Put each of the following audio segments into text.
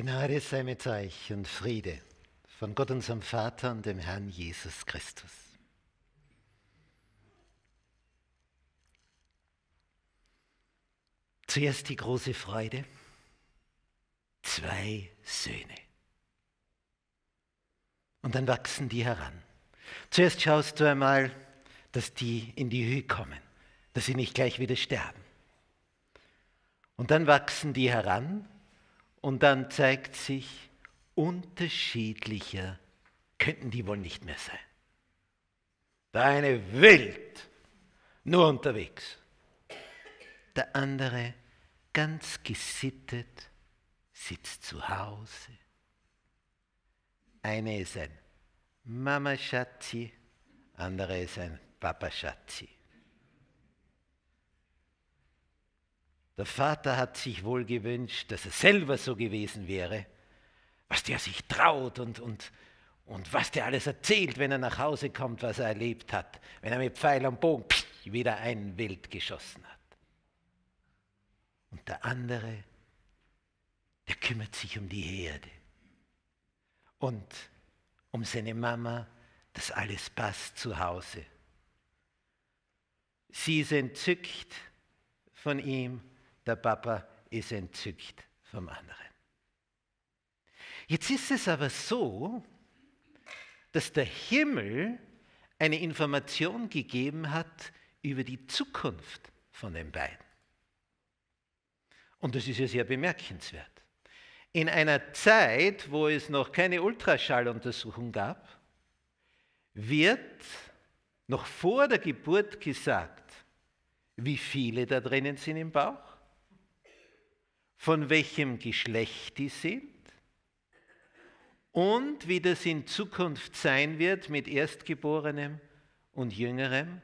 Gnade sei mit euch und Friede von Gott unserem Vater und dem Herrn Jesus Christus. Zuerst die große Freude, zwei Söhne. Und dann wachsen die heran. Zuerst schaust du einmal, dass die in die Höhe kommen, dass sie nicht gleich wieder sterben. Und dann wachsen die heran und dann zeigt sich, unterschiedlicher könnten die wohl nicht mehr sein. Der eine wild, nur unterwegs. Der andere ganz gesittet, sitzt zu Hause. Eine ist ein Mama Schatzi, andere ist ein Papa Schatzi. Der Vater hat sich wohl gewünscht, dass er selber so gewesen wäre, was der sich traut und, und, und was der alles erzählt, wenn er nach Hause kommt, was er erlebt hat, wenn er mit Pfeil und Bogen wieder ein Wild geschossen hat. Und der andere, der kümmert sich um die Herde und um seine Mama, dass alles passt zu Hause. Sie ist entzückt von ihm der Papa ist entzückt vom anderen. Jetzt ist es aber so, dass der Himmel eine Information gegeben hat über die Zukunft von den beiden. Und das ist ja sehr bemerkenswert. In einer Zeit, wo es noch keine Ultraschalluntersuchung gab, wird noch vor der Geburt gesagt, wie viele da drinnen sind im Bauch, von welchem Geschlecht die sind und wie das in Zukunft sein wird mit Erstgeborenem und Jüngerem.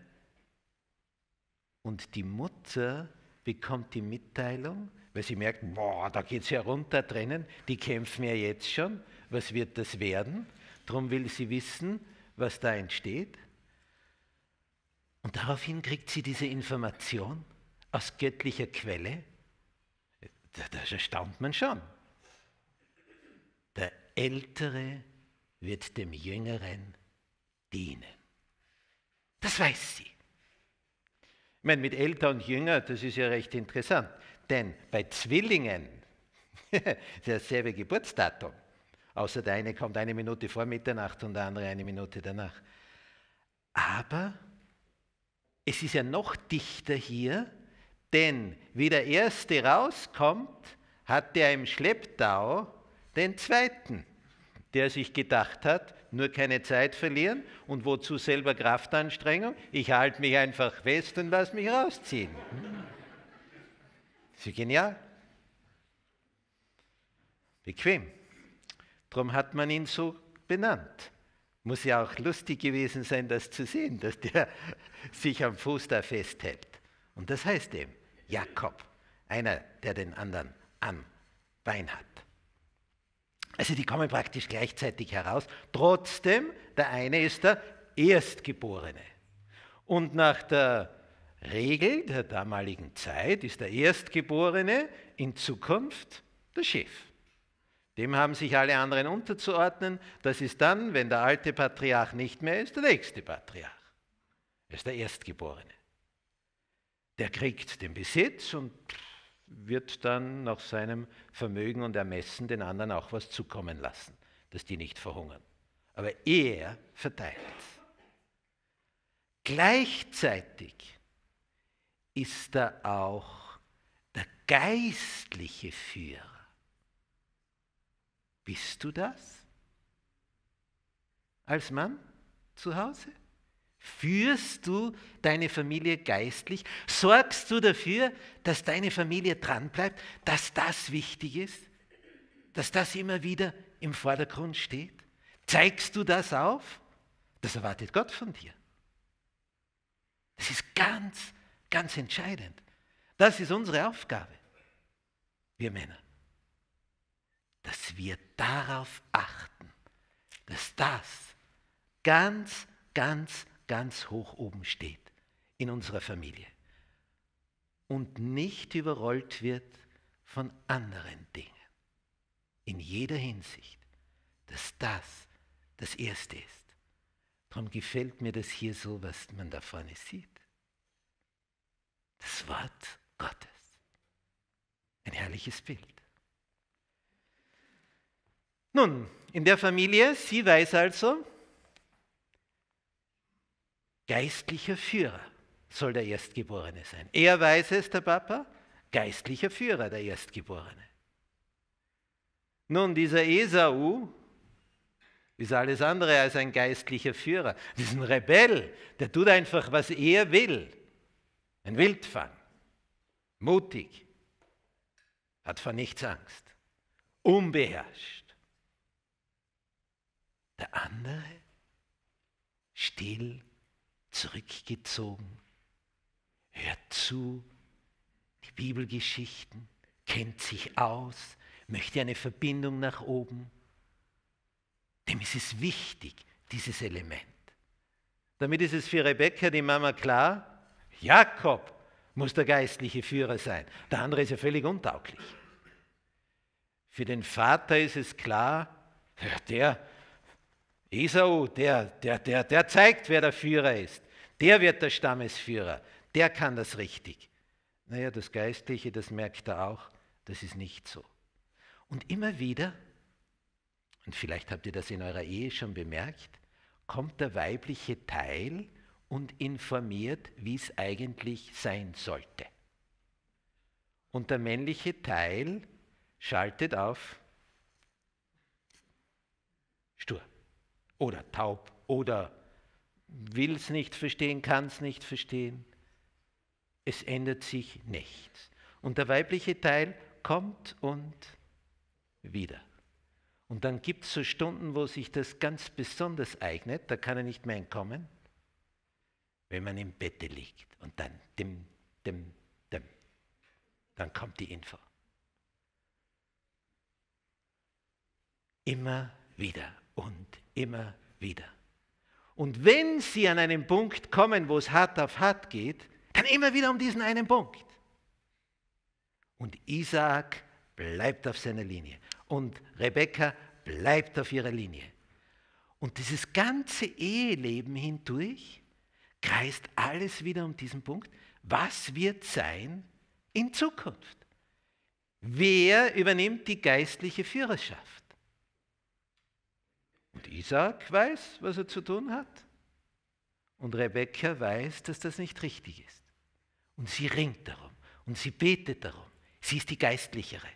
Und die Mutter bekommt die Mitteilung, weil sie merkt, boah, da geht es ja runter drinnen, die kämpfen ja jetzt schon, was wird das werden? Darum will sie wissen, was da entsteht. Und daraufhin kriegt sie diese Information aus göttlicher Quelle das erstaunt man schon. Der Ältere wird dem Jüngeren dienen. Das weiß sie. Ich meine, mit älter und jünger, das ist ja recht interessant. Denn bei Zwillingen, dasselbe Geburtsdatum, außer der eine kommt eine Minute vor Mitternacht und der andere eine Minute danach. Aber es ist ja noch dichter hier, denn wie der erste rauskommt, hat der im Schlepptau den zweiten, der sich gedacht hat, nur keine Zeit verlieren und wozu selber Kraftanstrengung? Ich halte mich einfach fest und lass mich rausziehen. Ist genial? Bequem. Darum hat man ihn so benannt. Muss ja auch lustig gewesen sein, das zu sehen, dass der sich am Fuß da festhält. Und das heißt eben Jakob, einer, der den anderen am Bein hat. Also die kommen praktisch gleichzeitig heraus. Trotzdem, der eine ist der Erstgeborene. Und nach der Regel der damaligen Zeit ist der Erstgeborene in Zukunft der Chef. Dem haben sich alle anderen unterzuordnen. Das ist dann, wenn der alte Patriarch nicht mehr ist, der nächste Patriarch. Das ist der Erstgeborene der kriegt den Besitz und wird dann nach seinem Vermögen und Ermessen den anderen auch was zukommen lassen, dass die nicht verhungern. Aber er verteilt. Gleichzeitig ist er auch der geistliche Führer. Bist du das? Als Mann zu Hause? Führst du deine Familie geistlich? Sorgst du dafür, dass deine Familie dranbleibt, dass das wichtig ist? Dass das immer wieder im Vordergrund steht? Zeigst du das auf? Das erwartet Gott von dir. Das ist ganz, ganz entscheidend. Das ist unsere Aufgabe, wir Männer. Dass wir darauf achten, dass das ganz, ganz ganz hoch oben steht in unserer Familie und nicht überrollt wird von anderen Dingen. in jeder Hinsicht, dass das das Erste ist. Darum gefällt mir das hier so, was man da vorne sieht. Das Wort Gottes. Ein herrliches Bild. Nun, in der Familie, sie weiß also, geistlicher Führer soll der Erstgeborene sein. Er weiß es, der Papa, geistlicher Führer, der Erstgeborene. Nun, dieser Esau ist alles andere als ein geistlicher Führer. Das ist ein Rebell, der tut einfach, was er will. Ein Wildfang, mutig, hat vor nichts Angst, unbeherrscht. Der andere still, zurückgezogen, hört zu, die Bibelgeschichten, kennt sich aus, möchte eine Verbindung nach oben. Dem ist es wichtig, dieses Element. Damit ist es für Rebecca, die Mama, klar, Jakob muss der geistliche Führer sein. Der andere ist ja völlig untauglich. Für den Vater ist es klar, der Esau, der, der, der, der zeigt, wer der Führer ist. Der wird der Stammesführer. Der kann das richtig. Naja, das Geistliche, das merkt er auch, das ist nicht so. Und immer wieder, und vielleicht habt ihr das in eurer Ehe schon bemerkt, kommt der weibliche Teil und informiert, wie es eigentlich sein sollte. Und der männliche Teil schaltet auf stur oder taub oder will es nicht verstehen, kann es nicht verstehen. Es ändert sich nichts. Und der weibliche Teil kommt und wieder. Und dann gibt es so Stunden, wo sich das ganz besonders eignet, da kann er nicht mehr entkommen, wenn man im Bette liegt und dann dim, dim, dim, dann kommt die Info. Immer wieder und immer wieder. Und wenn Sie an einen Punkt kommen, wo es hart auf hart geht, dann immer wieder um diesen einen Punkt. Und Isaac bleibt auf seiner Linie. Und Rebekka bleibt auf ihrer Linie. Und dieses ganze Eheleben hindurch kreist alles wieder um diesen Punkt. Was wird sein in Zukunft? Wer übernimmt die geistliche Führerschaft? Und Isaac weiß, was er zu tun hat. Und Rebekka weiß, dass das nicht richtig ist. Und sie ringt darum und sie betet darum. Sie ist die Geistlichere.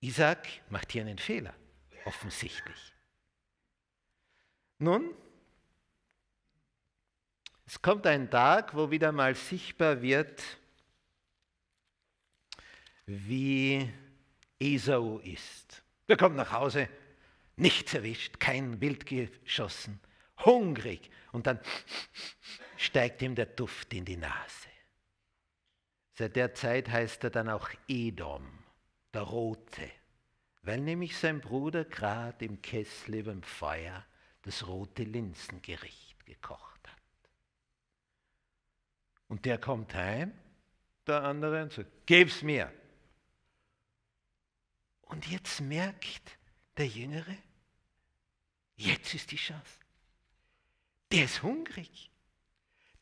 Isaac macht hier einen Fehler, offensichtlich. Nun, es kommt ein Tag, wo wieder mal sichtbar wird, wie Esau ist. Er kommt nach Hause, nichts erwischt, kein Wild geschossen, hungrig und dann steigt ihm der Duft in die Nase. Seit der Zeit heißt er dann auch Edom der Rote, weil nämlich sein Bruder gerade im Kessel über dem Feuer das rote Linsengericht gekocht hat. Und der kommt heim, der andere, und sagt, gib's mir. Und jetzt merkt der Jüngere, jetzt ist die Chance. Der ist hungrig.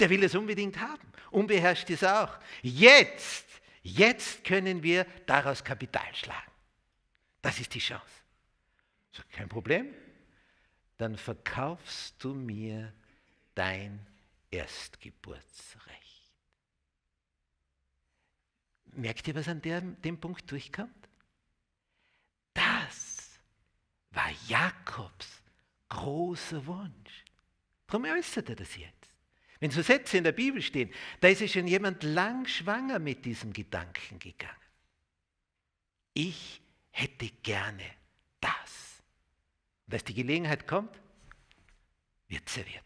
Der will es unbedingt haben. Unbeherrscht ist auch. Jetzt Jetzt können wir daraus Kapital schlagen. Das ist die Chance. So, kein Problem. Dann verkaufst du mir dein Erstgeburtsrecht. Merkt ihr, was an der, dem Punkt durchkommt? Das war Jakobs großer Wunsch. Darum äußert er das jetzt. Wenn so Sätze in der Bibel stehen, da ist es schon jemand lang schwanger mit diesem Gedanken gegangen. Ich hätte gerne das. Und als die Gelegenheit kommt, wird serviert.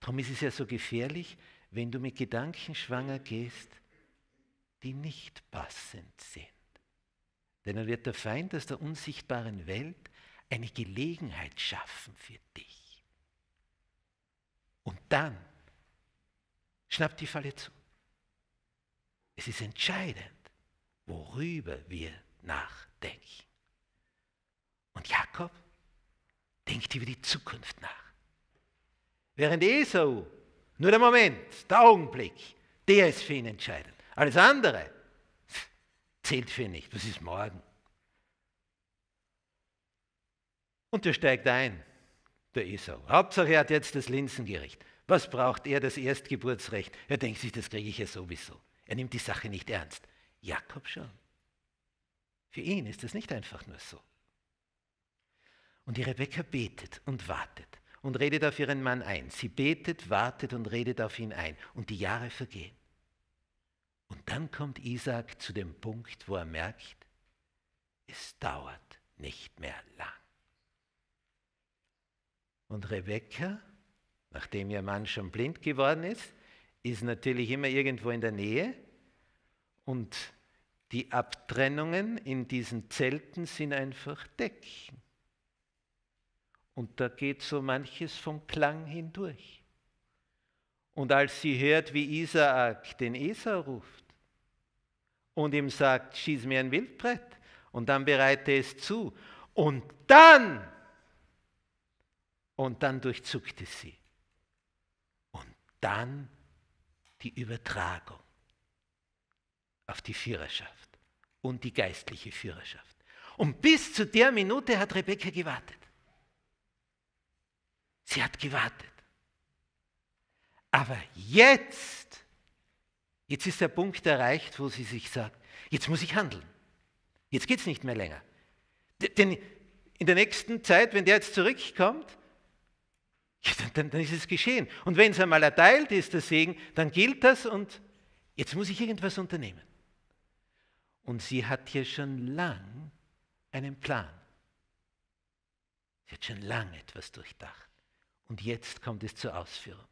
Darum ist es ja so gefährlich, wenn du mit Gedanken schwanger gehst, die nicht passend sind. Denn dann wird der Feind aus der unsichtbaren Welt eine Gelegenheit schaffen für dich. Und dann schnappt die Falle zu. Es ist entscheidend, worüber wir nachdenken. Und Jakob denkt über die Zukunft nach. Während Esau, nur der Moment, der Augenblick, der ist für ihn entscheidend. Alles andere zählt für ihn nicht. Was ist morgen? Und der steigt ein, der Esau. Hauptsache, er hat jetzt das Linsengericht. Was braucht er, das Erstgeburtsrecht? Er denkt sich, das kriege ich ja sowieso. Er nimmt die Sache nicht ernst. Jakob schon. Für ihn ist es nicht einfach nur so. Und die Rebekka betet und wartet und redet auf ihren Mann ein. Sie betet, wartet und redet auf ihn ein. Und die Jahre vergehen. Und dann kommt Isaac zu dem Punkt, wo er merkt, es dauert nicht mehr lang. Und Rebekka, nachdem ihr Mann schon blind geworden ist, ist natürlich immer irgendwo in der Nähe und die Abtrennungen in diesen Zelten sind einfach Decken. Und da geht so manches vom Klang hindurch. Und als sie hört, wie Isaak den Esau ruft und ihm sagt, schieß mir ein Wildbrett und dann bereite es zu und dann, und dann durchzuckte sie. Und dann die Übertragung auf die Führerschaft und die geistliche Führerschaft. Und bis zu der Minute hat Rebecca gewartet. Sie hat gewartet. Aber jetzt, jetzt ist der Punkt erreicht, wo sie sich sagt, jetzt muss ich handeln. Jetzt geht es nicht mehr länger. Denn in der nächsten Zeit, wenn der jetzt zurückkommt, ja, dann, dann, ist es geschehen. Und wenn es einmal erteilt ist, der Segen, dann gilt das und jetzt muss ich irgendwas unternehmen. Und sie hat hier schon lang einen Plan. Sie hat schon lange etwas durchdacht. Und jetzt kommt es zur Ausführung.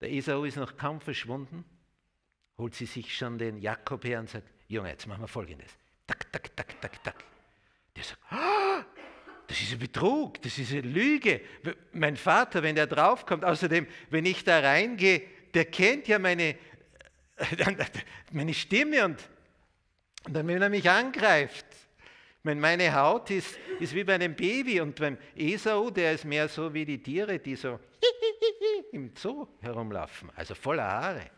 Der Esau ist noch kaum verschwunden, holt sie sich schon den Jakob her und sagt, Junge, jetzt machen wir Folgendes. Tak, tak, tak, tak, tak. Der sagt, ah, das ist ein Betrug, das ist eine Lüge. Mein Vater, wenn der draufkommt, außerdem, wenn ich da reingehe, der kennt ja meine, meine Stimme und und dann, wenn er mich angreift, meine Haut ist, ist wie bei einem Baby und beim Esau, der ist mehr so wie die Tiere, die so im Zoo herumlaufen, also voller Haare.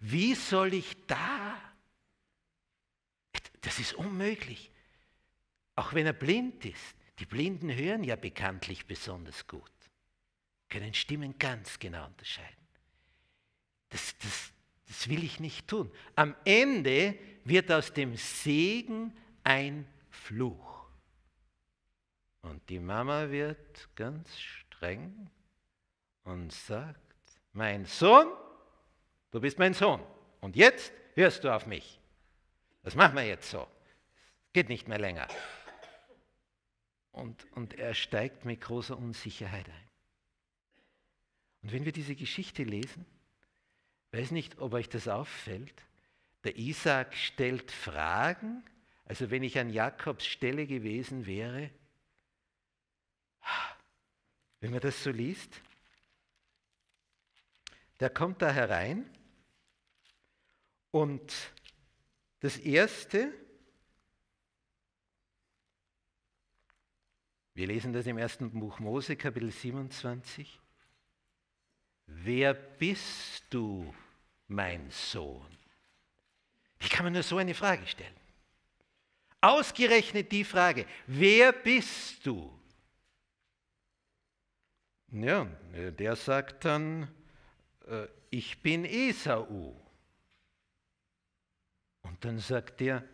Wie soll ich da? Das ist unmöglich. Auch wenn er blind ist. Die Blinden hören ja bekanntlich besonders gut, können Stimmen ganz genau unterscheiden. Das, das, das will ich nicht tun. Am Ende wird aus dem Segen ein Fluch. Und die Mama wird ganz streng und sagt, mein Sohn, du bist mein Sohn. Und jetzt hörst du auf mich. Das machen wir jetzt so. Geht nicht mehr länger. Und, und er steigt mit großer Unsicherheit ein. Und wenn wir diese Geschichte lesen, weiß nicht, ob euch das auffällt, der Isaac stellt Fragen. Also wenn ich an Jakobs Stelle gewesen wäre, wenn man das so liest, der kommt da herein und das Erste, wir lesen das im ersten Buch Mose, Kapitel 27, wer bist du, mein Sohn? Wie kann man nur so eine Frage stellen? Ausgerechnet die Frage, wer bist du? Ja, der sagt dann, äh, ich bin Esau. Und dann sagt er,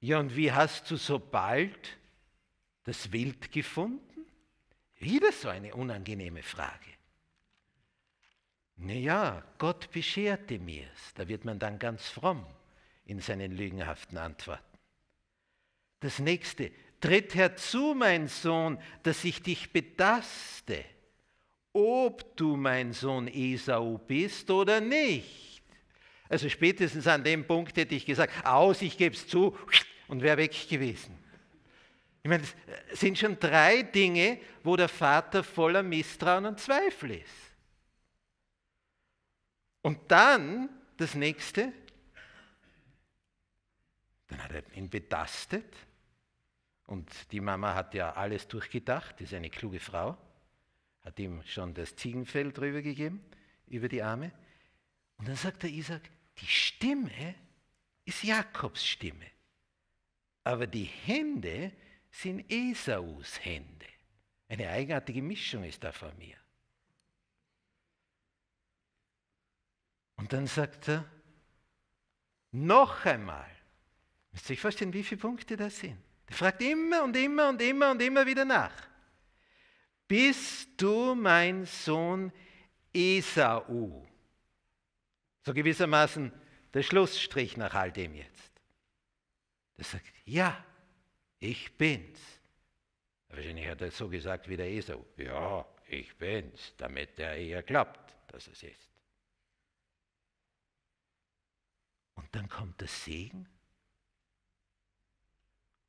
ja, und wie hast du so bald das Wild gefunden? Wieder so eine unangenehme Frage. Naja, Gott bescherte mir's. Da wird man dann ganz fromm in seinen lügenhaften Antworten. Das nächste, tritt herzu, mein Sohn, dass ich dich betaste, ob du mein Sohn Esau bist oder nicht. Also spätestens an dem Punkt hätte ich gesagt, aus, ich gebe es zu und wäre weg gewesen. Ich meine, es sind schon drei Dinge, wo der Vater voller Misstrauen und Zweifel ist. Und dann das nächste, dann hat er ihn betastet Und die Mama hat ja alles durchgedacht, ist eine kluge Frau, hat ihm schon das Ziegenfell drüber gegeben, über die Arme. Und dann sagt der Isaac, die Stimme ist Jakobs Stimme, aber die Hände sind Esaus Hände. Eine eigenartige Mischung ist da von mir. Und dann sagt er, noch einmal, müsst ihr euch vorstellen, wie viele Punkte das sind. Der fragt immer und immer und immer und immer wieder nach. Bist du mein Sohn Esau? So gewissermaßen der Schlussstrich nach all dem jetzt. Der sagt, ja, ich bin's. Wahrscheinlich hat er so gesagt wie der Esau. Ja, ich bin's, damit er eher glaubt, dass es ist. Und dann kommt der Segen.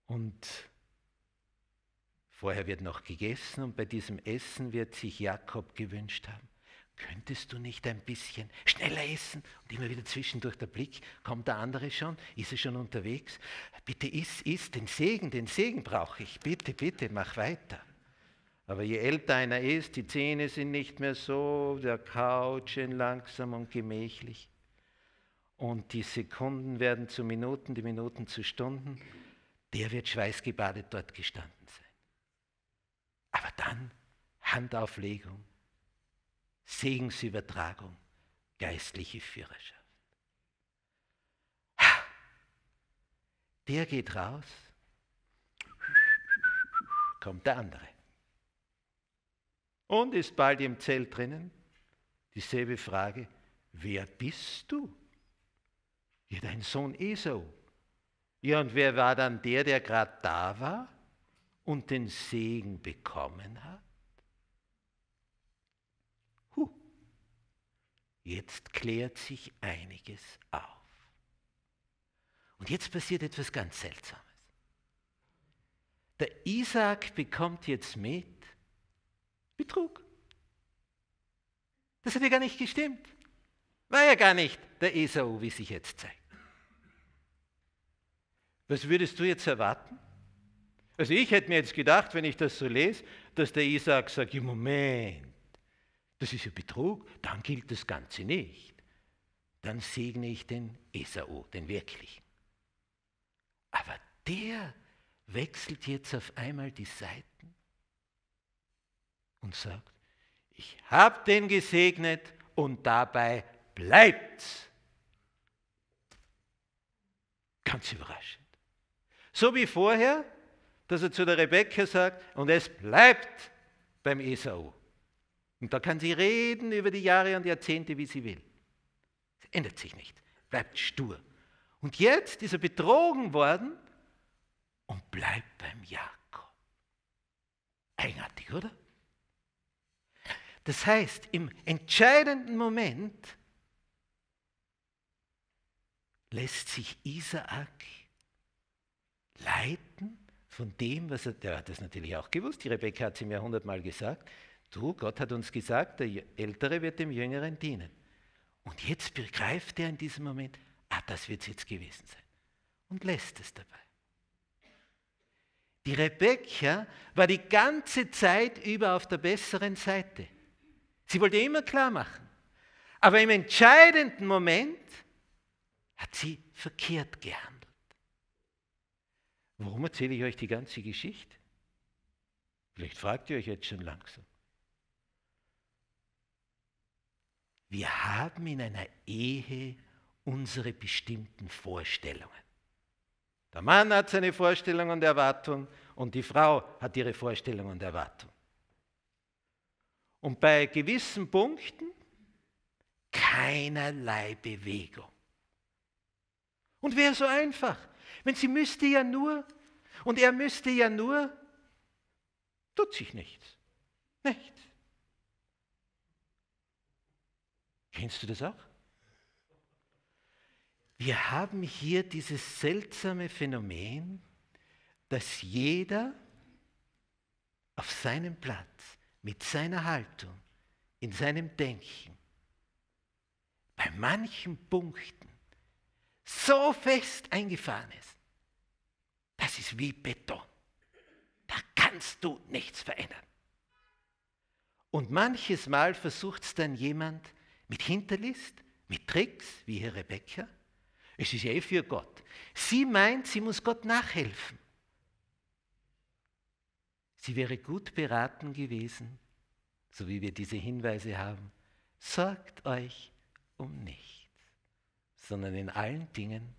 Und vorher wird noch gegessen und bei diesem Essen wird sich Jakob gewünscht haben. Könntest du nicht ein bisschen schneller essen? Und immer wieder zwischendurch der Blick, kommt der andere schon? Ist er schon unterwegs? Bitte iss, iss, den Segen, den Segen brauche ich. Bitte, bitte, mach weiter. Aber je älter einer ist, die Zähne sind nicht mehr so, der Couch langsam und gemächlich. Und die Sekunden werden zu Minuten, die Minuten zu Stunden. Der wird schweißgebadet dort gestanden sein. Aber dann Handauflegung Segensübertragung, geistliche Führerschaft. Der geht raus, kommt der andere. Und ist bald im Zelt drinnen. Dieselbe Frage, wer bist du? Ja, dein Sohn Esau. Ja, und wer war dann der, der gerade da war und den Segen bekommen hat? Jetzt klärt sich einiges auf. Und jetzt passiert etwas ganz Seltsames. Der Isaac bekommt jetzt mit Betrug. Das hat ja gar nicht gestimmt. War ja gar nicht der Esau, wie sich jetzt zeigt. Was würdest du jetzt erwarten? Also ich hätte mir jetzt gedacht, wenn ich das so lese, dass der Isaac sagt, Moment, das ist ja Betrug, dann gilt das Ganze nicht. Dann segne ich den Esau, den wirklichen. Aber der wechselt jetzt auf einmal die Seiten und sagt, ich habe den gesegnet und dabei bleibt's. Ganz überraschend. So wie vorher, dass er zu der Rebecca sagt, und es bleibt beim Esau. Und da kann sie reden über die Jahre und Jahrzehnte, wie sie will. Es ändert sich nicht, bleibt stur. Und jetzt ist er betrogen worden und bleibt beim Jakob. Eigenartig, oder? Das heißt, im entscheidenden Moment lässt sich Isaak leiten von dem, was er, der hat das natürlich auch gewusst, die Rebecca hat es ihm ja hundertmal gesagt, Du, Gott hat uns gesagt, der Ältere wird dem Jüngeren dienen. Und jetzt begreift er in diesem Moment, ah, das wird es jetzt gewesen sein. Und lässt es dabei. Die Rebekka war die ganze Zeit über auf der besseren Seite. Sie wollte immer klar machen. Aber im entscheidenden Moment hat sie verkehrt gehandelt. Warum erzähle ich euch die ganze Geschichte? Vielleicht fragt ihr euch jetzt schon langsam. Wir haben in einer Ehe unsere bestimmten Vorstellungen. Der Mann hat seine Vorstellung und Erwartung und die Frau hat ihre Vorstellung und Erwartung. Und bei gewissen Punkten keinerlei Bewegung. Und wäre so einfach, wenn sie müsste ja nur und er müsste ja nur, tut sich nichts. Nichts. Kennst du das auch? Wir haben hier dieses seltsame Phänomen, dass jeder auf seinem Platz, mit seiner Haltung, in seinem Denken, bei manchen Punkten so fest eingefahren ist, das ist wie Beton. kannst du nichts verändern. Und manches Mal versucht es dann jemand mit Hinterlist, mit Tricks, wie hier Rebecca. Es ist ja eh für Gott. Sie meint, sie muss Gott nachhelfen. Sie wäre gut beraten gewesen, so wie wir diese Hinweise haben. Sorgt euch um nichts, sondern in allen Dingen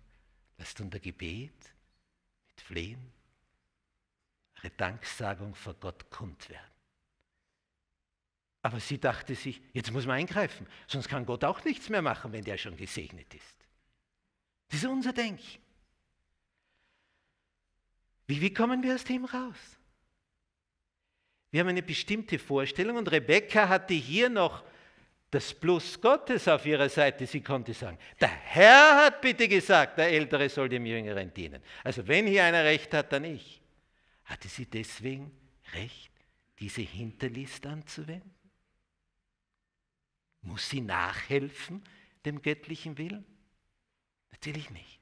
lasst unter Gebet, mit Flehen, eure Danksagung vor Gott kund werden. Aber sie dachte sich, jetzt muss man eingreifen, sonst kann Gott auch nichts mehr machen, wenn der schon gesegnet ist. Das ist unser Denken. Wie, wie kommen wir aus dem raus? Wir haben eine bestimmte Vorstellung und Rebecca hatte hier noch das Plus Gottes auf ihrer Seite. Sie konnte sagen, der Herr hat bitte gesagt, der Ältere soll dem Jüngeren dienen. Also wenn hier einer recht hat, dann ich. Hatte sie deswegen recht, diese Hinterlist anzuwenden? Muss sie nachhelfen dem göttlichen Willen? Natürlich nicht.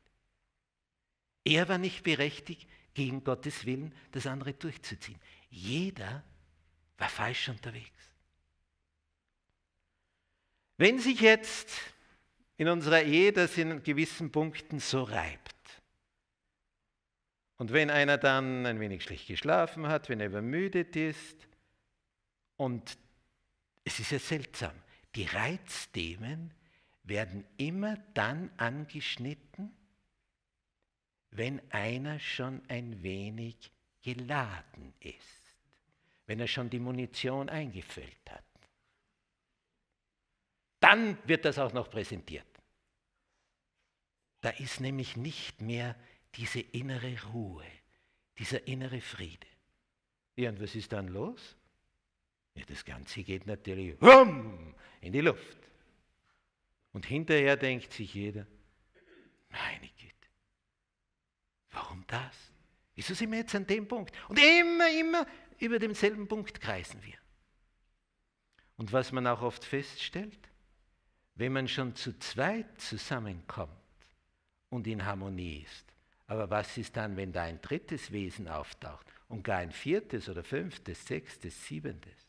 Er war nicht berechtigt, gegen Gottes Willen das andere durchzuziehen. Jeder war falsch unterwegs. Wenn sich jetzt in unserer Ehe das in gewissen Punkten so reibt, und wenn einer dann ein wenig schlecht geschlafen hat, wenn er übermüdet ist, und es ist ja seltsam, die Reizthemen werden immer dann angeschnitten, wenn einer schon ein wenig geladen ist, wenn er schon die Munition eingefüllt hat. Dann wird das auch noch präsentiert. Da ist nämlich nicht mehr diese innere Ruhe, dieser innere Friede. Ja, und was ist dann los? Ja, das Ganze geht natürlich rum, in die Luft. Und hinterher denkt sich jeder, meine Güte, warum das? Wieso sind wir jetzt an dem Punkt? Und immer, immer über demselben Punkt kreisen wir. Und was man auch oft feststellt, wenn man schon zu zweit zusammenkommt und in Harmonie ist, aber was ist dann, wenn da ein drittes Wesen auftaucht und gar ein viertes oder fünftes, sechstes, siebentes?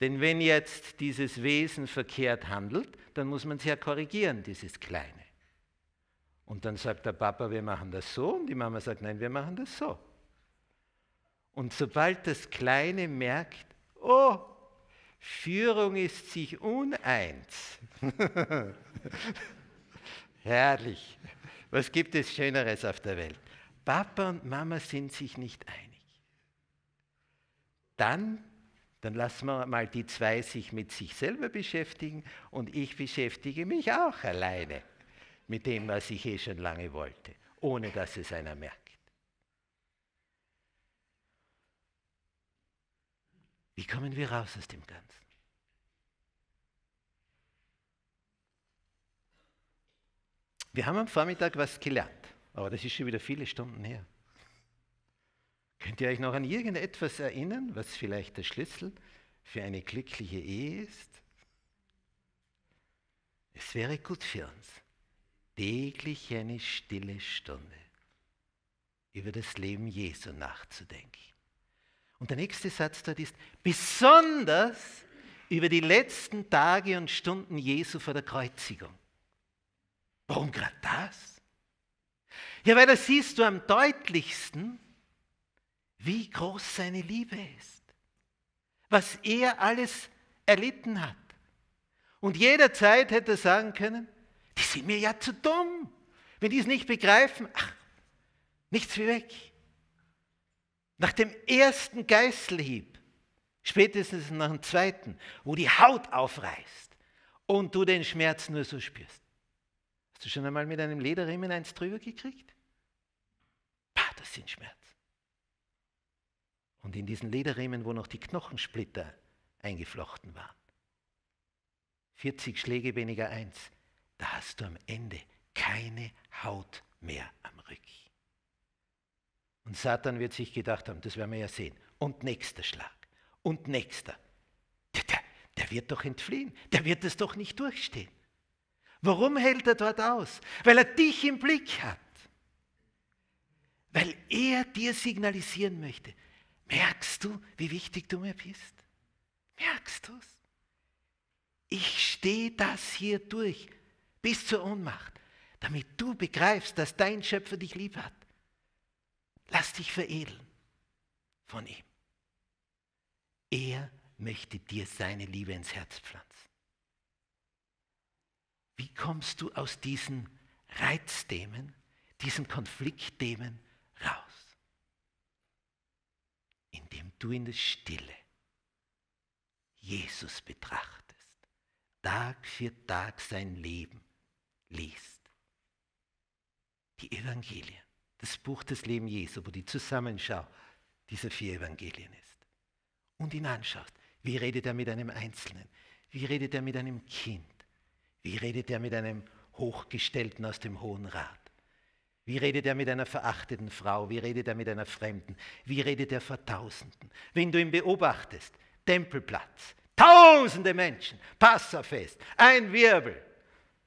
Denn wenn jetzt dieses Wesen verkehrt handelt, dann muss man es ja korrigieren, dieses Kleine. Und dann sagt der Papa, wir machen das so, und die Mama sagt, nein, wir machen das so. Und sobald das Kleine merkt, oh, Führung ist sich uneins. Herrlich. Was gibt es Schöneres auf der Welt? Papa und Mama sind sich nicht einig. Dann dann lassen wir mal die zwei sich mit sich selber beschäftigen und ich beschäftige mich auch alleine mit dem, was ich eh schon lange wollte, ohne dass es einer merkt. Wie kommen wir raus aus dem Ganzen? Wir haben am Vormittag was gelernt, aber das ist schon wieder viele Stunden her. Könnt ihr euch noch an irgendetwas erinnern, was vielleicht der Schlüssel für eine glückliche Ehe ist? Es wäre gut für uns, täglich eine stille Stunde über das Leben Jesu nachzudenken. Und der nächste Satz dort ist, besonders über die letzten Tage und Stunden Jesu vor der Kreuzigung. Warum gerade das? Ja, weil da siehst du am deutlichsten, wie groß seine Liebe ist, was er alles erlitten hat. Und jederzeit hätte er sagen können, die sind mir ja zu dumm. Wenn die es nicht begreifen, ach, nichts wie weg. Nach dem ersten Geißelhieb, spätestens nach dem zweiten, wo die Haut aufreißt und du den Schmerz nur so spürst. Hast du schon einmal mit einem Lederriemen eins drüber gekriegt? Pah, das sind Schmerzen. Und in diesen Lederriemen, wo noch die Knochensplitter eingeflochten waren. 40 Schläge weniger eins, da hast du am Ende keine Haut mehr am Rücken. Und Satan wird sich gedacht haben, das werden wir ja sehen. Und nächster Schlag. Und nächster. Der, der, der wird doch entfliehen. Der wird es doch nicht durchstehen. Warum hält er dort aus? Weil er dich im Blick hat. weil er dir signalisieren möchte, merkst du, wie wichtig du mir bist? Merkst du es? Ich stehe das hier durch bis zur Ohnmacht, damit du begreifst, dass dein Schöpfer dich lieb hat. Lass dich veredeln von ihm. Er möchte dir seine Liebe ins Herz pflanzen. Wie kommst du aus diesen Reizthemen, diesen Konfliktthemen raus? Indem du in der Stille Jesus betrachtest, Tag für Tag sein Leben liest. Die Evangelien, das Buch des Lebens Jesu, wo die Zusammenschau dieser vier Evangelien ist. Und ihn anschaust, wie redet er mit einem Einzelnen, wie redet er mit einem Kind, wie redet er mit einem Hochgestellten aus dem Hohen Rat. Wie redet er mit einer verachteten Frau? Wie redet er mit einer Fremden? Wie redet er vor Tausenden? Wenn du ihn beobachtest, Tempelplatz, tausende Menschen, Passafest, ein Wirbel,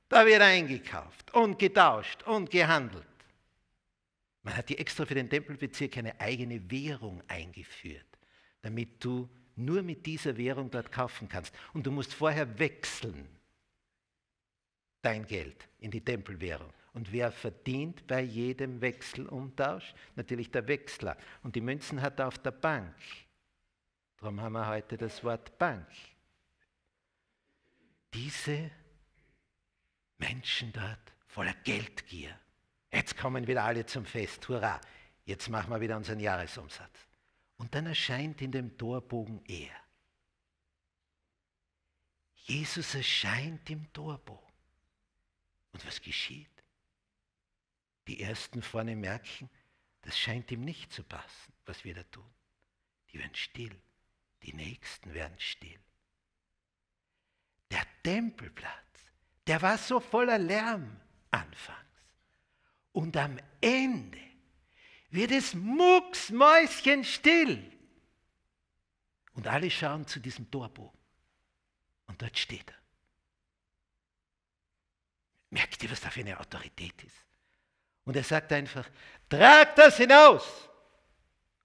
da wird eingekauft und getauscht und gehandelt. Man hat dir extra für den Tempelbezirk eine eigene Währung eingeführt, damit du nur mit dieser Währung dort kaufen kannst. Und du musst vorher wechseln dein Geld in die Tempelwährung. Und wer verdient bei jedem Wechselumtausch? Natürlich der Wechsler. Und die Münzen hat er auf der Bank. Darum haben wir heute das Wort Bank. Diese Menschen dort voller Geldgier. Jetzt kommen wieder alle zum Fest. Hurra! Jetzt machen wir wieder unseren Jahresumsatz. Und dann erscheint in dem Torbogen er. Jesus erscheint im Torbogen. Und was geschieht? Die Ersten vorne merken, das scheint ihm nicht zu passen, was wir da tun. Die werden still. Die Nächsten werden still. Der Tempelplatz, der war so voller Lärm anfangs. Und am Ende wird es mucksmäuschenstill. Und alle schauen zu diesem Torbogen. Und dort steht er. Merkt ihr, was da für eine Autorität ist? Und er sagt einfach, trag das hinaus.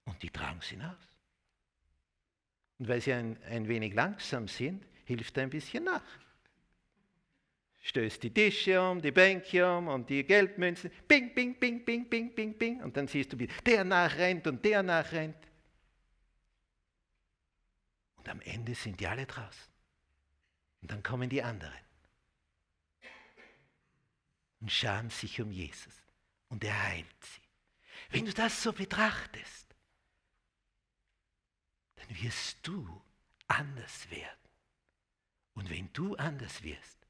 Und die tragen es hinaus. Und weil sie ein, ein wenig langsam sind, hilft er ein bisschen nach. Stößt die Tische um, die Bänke um und die Geldmünzen. Bing, bing, bing, bing, bing, bing, bing. Und dann siehst du, wie der nachrennt und der nachrennt. Und am Ende sind die alle draußen. Und dann kommen die anderen und scharen sich um Jesus. Und er heilt sie. Wenn du das so betrachtest, dann wirst du anders werden. Und wenn du anders wirst,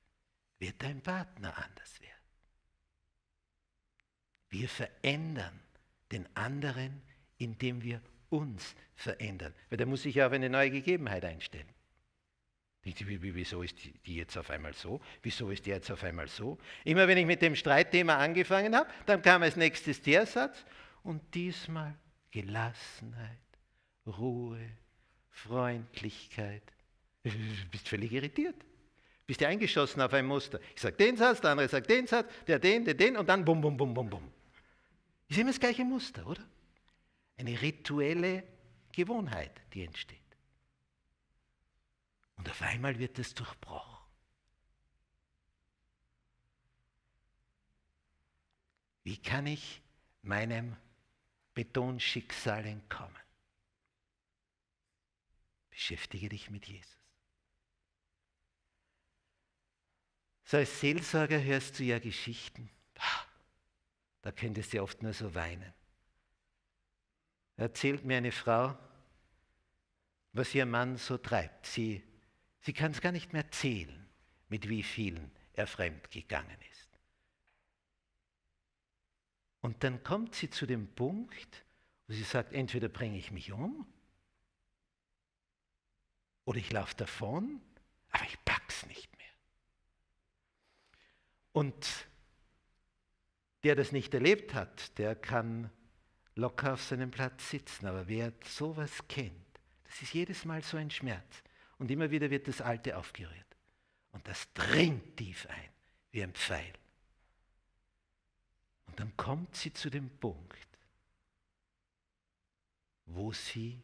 wird dein Partner anders werden. Wir verändern den anderen, indem wir uns verändern. Weil der muss sich ja auf eine neue Gegebenheit einstellen. Wieso ist die jetzt auf einmal so? Wieso ist die jetzt auf einmal so? Immer wenn ich mit dem Streitthema angefangen habe, dann kam als nächstes der Satz und diesmal Gelassenheit, Ruhe, Freundlichkeit. Du bist völlig irritiert. Bist du eingeschossen auf ein Muster. Ich sage den Satz, der andere sagt den Satz, der den, der den und dann bum, bum, bum, bum, bum. Ist immer das gleiche Muster, oder? Eine rituelle Gewohnheit, die entsteht. Und auf einmal wird es durchbrochen. Wie kann ich meinem Betonschicksal entkommen? Beschäftige dich mit Jesus. So als Seelsorger hörst du ja Geschichten. Da könntest du oft nur so weinen. Erzählt mir eine Frau, was ihr Mann so treibt. Sie Sie kann es gar nicht mehr zählen, mit wie vielen er fremd gegangen ist. Und dann kommt sie zu dem Punkt, wo sie sagt, entweder bringe ich mich um oder ich laufe davon, aber ich pack's nicht mehr. Und der das nicht erlebt hat, der kann locker auf seinem Platz sitzen. Aber wer sowas kennt, das ist jedes Mal so ein Schmerz. Und immer wieder wird das Alte aufgerührt. Und das dringt tief ein, wie ein Pfeil. Und dann kommt sie zu dem Punkt, wo sie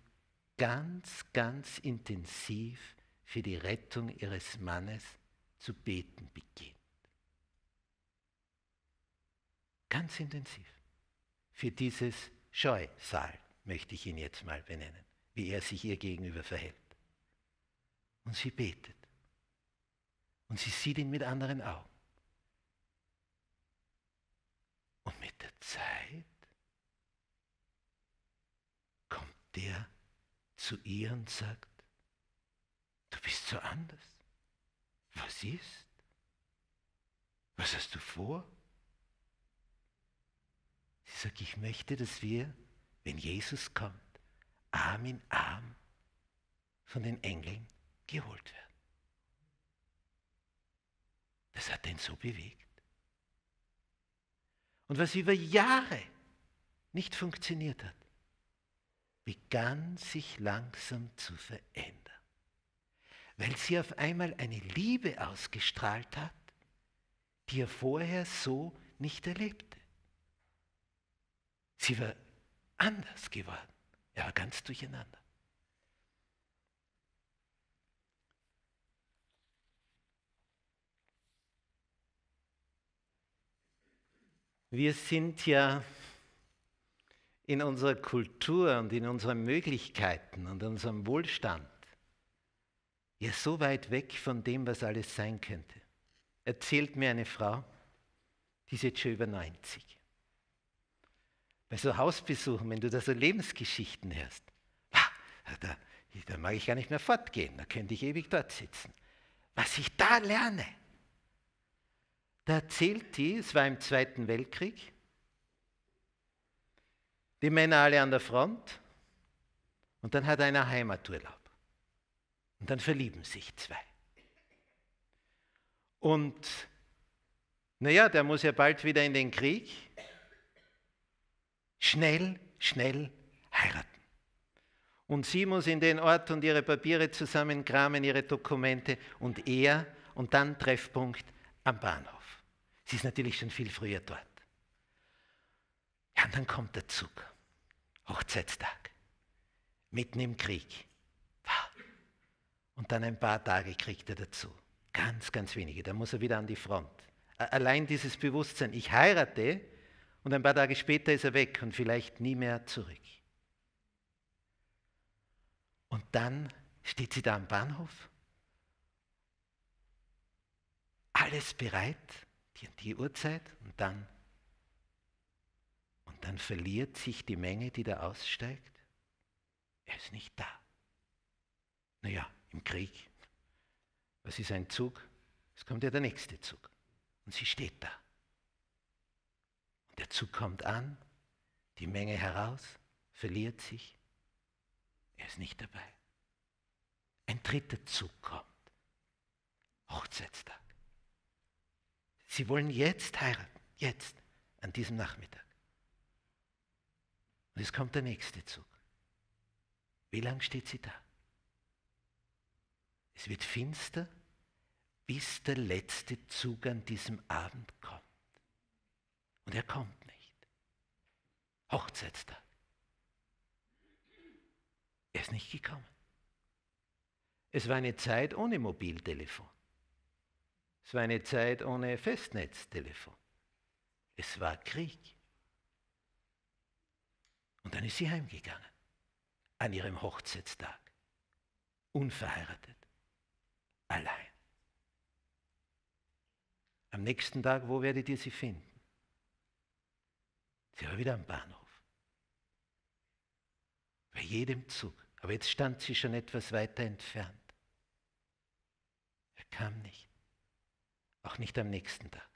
ganz, ganz intensiv für die Rettung ihres Mannes zu beten beginnt. Ganz intensiv. Für dieses Scheusal möchte ich ihn jetzt mal benennen, wie er sich ihr gegenüber verhält. Und sie betet. Und sie sieht ihn mit anderen Augen. Und mit der Zeit kommt der zu ihr und sagt, du bist so anders. Was ist? Was hast du vor? Sie sagt, ich möchte, dass wir, wenn Jesus kommt, Arm in Arm von den Engeln geholt werden. Das hat ihn so bewegt. Und was über Jahre nicht funktioniert hat, begann sich langsam zu verändern, weil sie auf einmal eine Liebe ausgestrahlt hat, die er vorher so nicht erlebte. Sie war anders geworden. Er war ganz durcheinander. Wir sind ja in unserer Kultur und in unseren Möglichkeiten und unserem Wohlstand ja so weit weg von dem, was alles sein könnte. Erzählt mir eine Frau, die ist jetzt schon über 90. Bei so Hausbesuchen, wenn du da so Lebensgeschichten hörst, da, da mag ich gar nicht mehr fortgehen, da könnte ich ewig dort sitzen. Was ich da lerne, da erzählt die, es war im Zweiten Weltkrieg, die Männer alle an der Front und dann hat einer Heimaturlaub. Und dann verlieben sich zwei. Und naja, der muss ja bald wieder in den Krieg. Schnell, schnell heiraten. Und sie muss in den Ort und ihre Papiere zusammenkramen, ihre Dokumente und er und dann Treffpunkt am Bahnhof. Sie ist natürlich schon viel früher dort. Ja, und dann kommt der Zug. Hochzeitstag. Mitten im Krieg. Und dann ein paar Tage kriegt er dazu. Ganz, ganz wenige. Da muss er wieder an die Front. Allein dieses Bewusstsein, ich heirate und ein paar Tage später ist er weg und vielleicht nie mehr zurück. Und dann steht sie da am Bahnhof. Alles bereit die, die Uhrzeit und dann, und dann verliert sich die Menge, die da aussteigt. Er ist nicht da. Naja, im Krieg. Was ist ein Zug? Es kommt ja der nächste Zug. Und sie steht da. Und der Zug kommt an, die Menge heraus, verliert sich. Er ist nicht dabei. Ein dritter Zug kommt. Hochzeitstag. Sie wollen jetzt heiraten, jetzt, an diesem Nachmittag. Und es kommt der nächste Zug. Wie lange steht sie da? Es wird finster, bis der letzte Zug an diesem Abend kommt. Und er kommt nicht. Hochzeitstag. Er ist nicht gekommen. Es war eine Zeit ohne Mobiltelefon. Es war eine Zeit ohne Festnetztelefon. Es war Krieg. Und dann ist sie heimgegangen an ihrem Hochzeitstag. Unverheiratet. Allein. Am nächsten Tag, wo werdet ihr sie finden? Sie war wieder am Bahnhof. Bei jedem Zug. Aber jetzt stand sie schon etwas weiter entfernt. Er kam nicht. Auch nicht am nächsten Tag.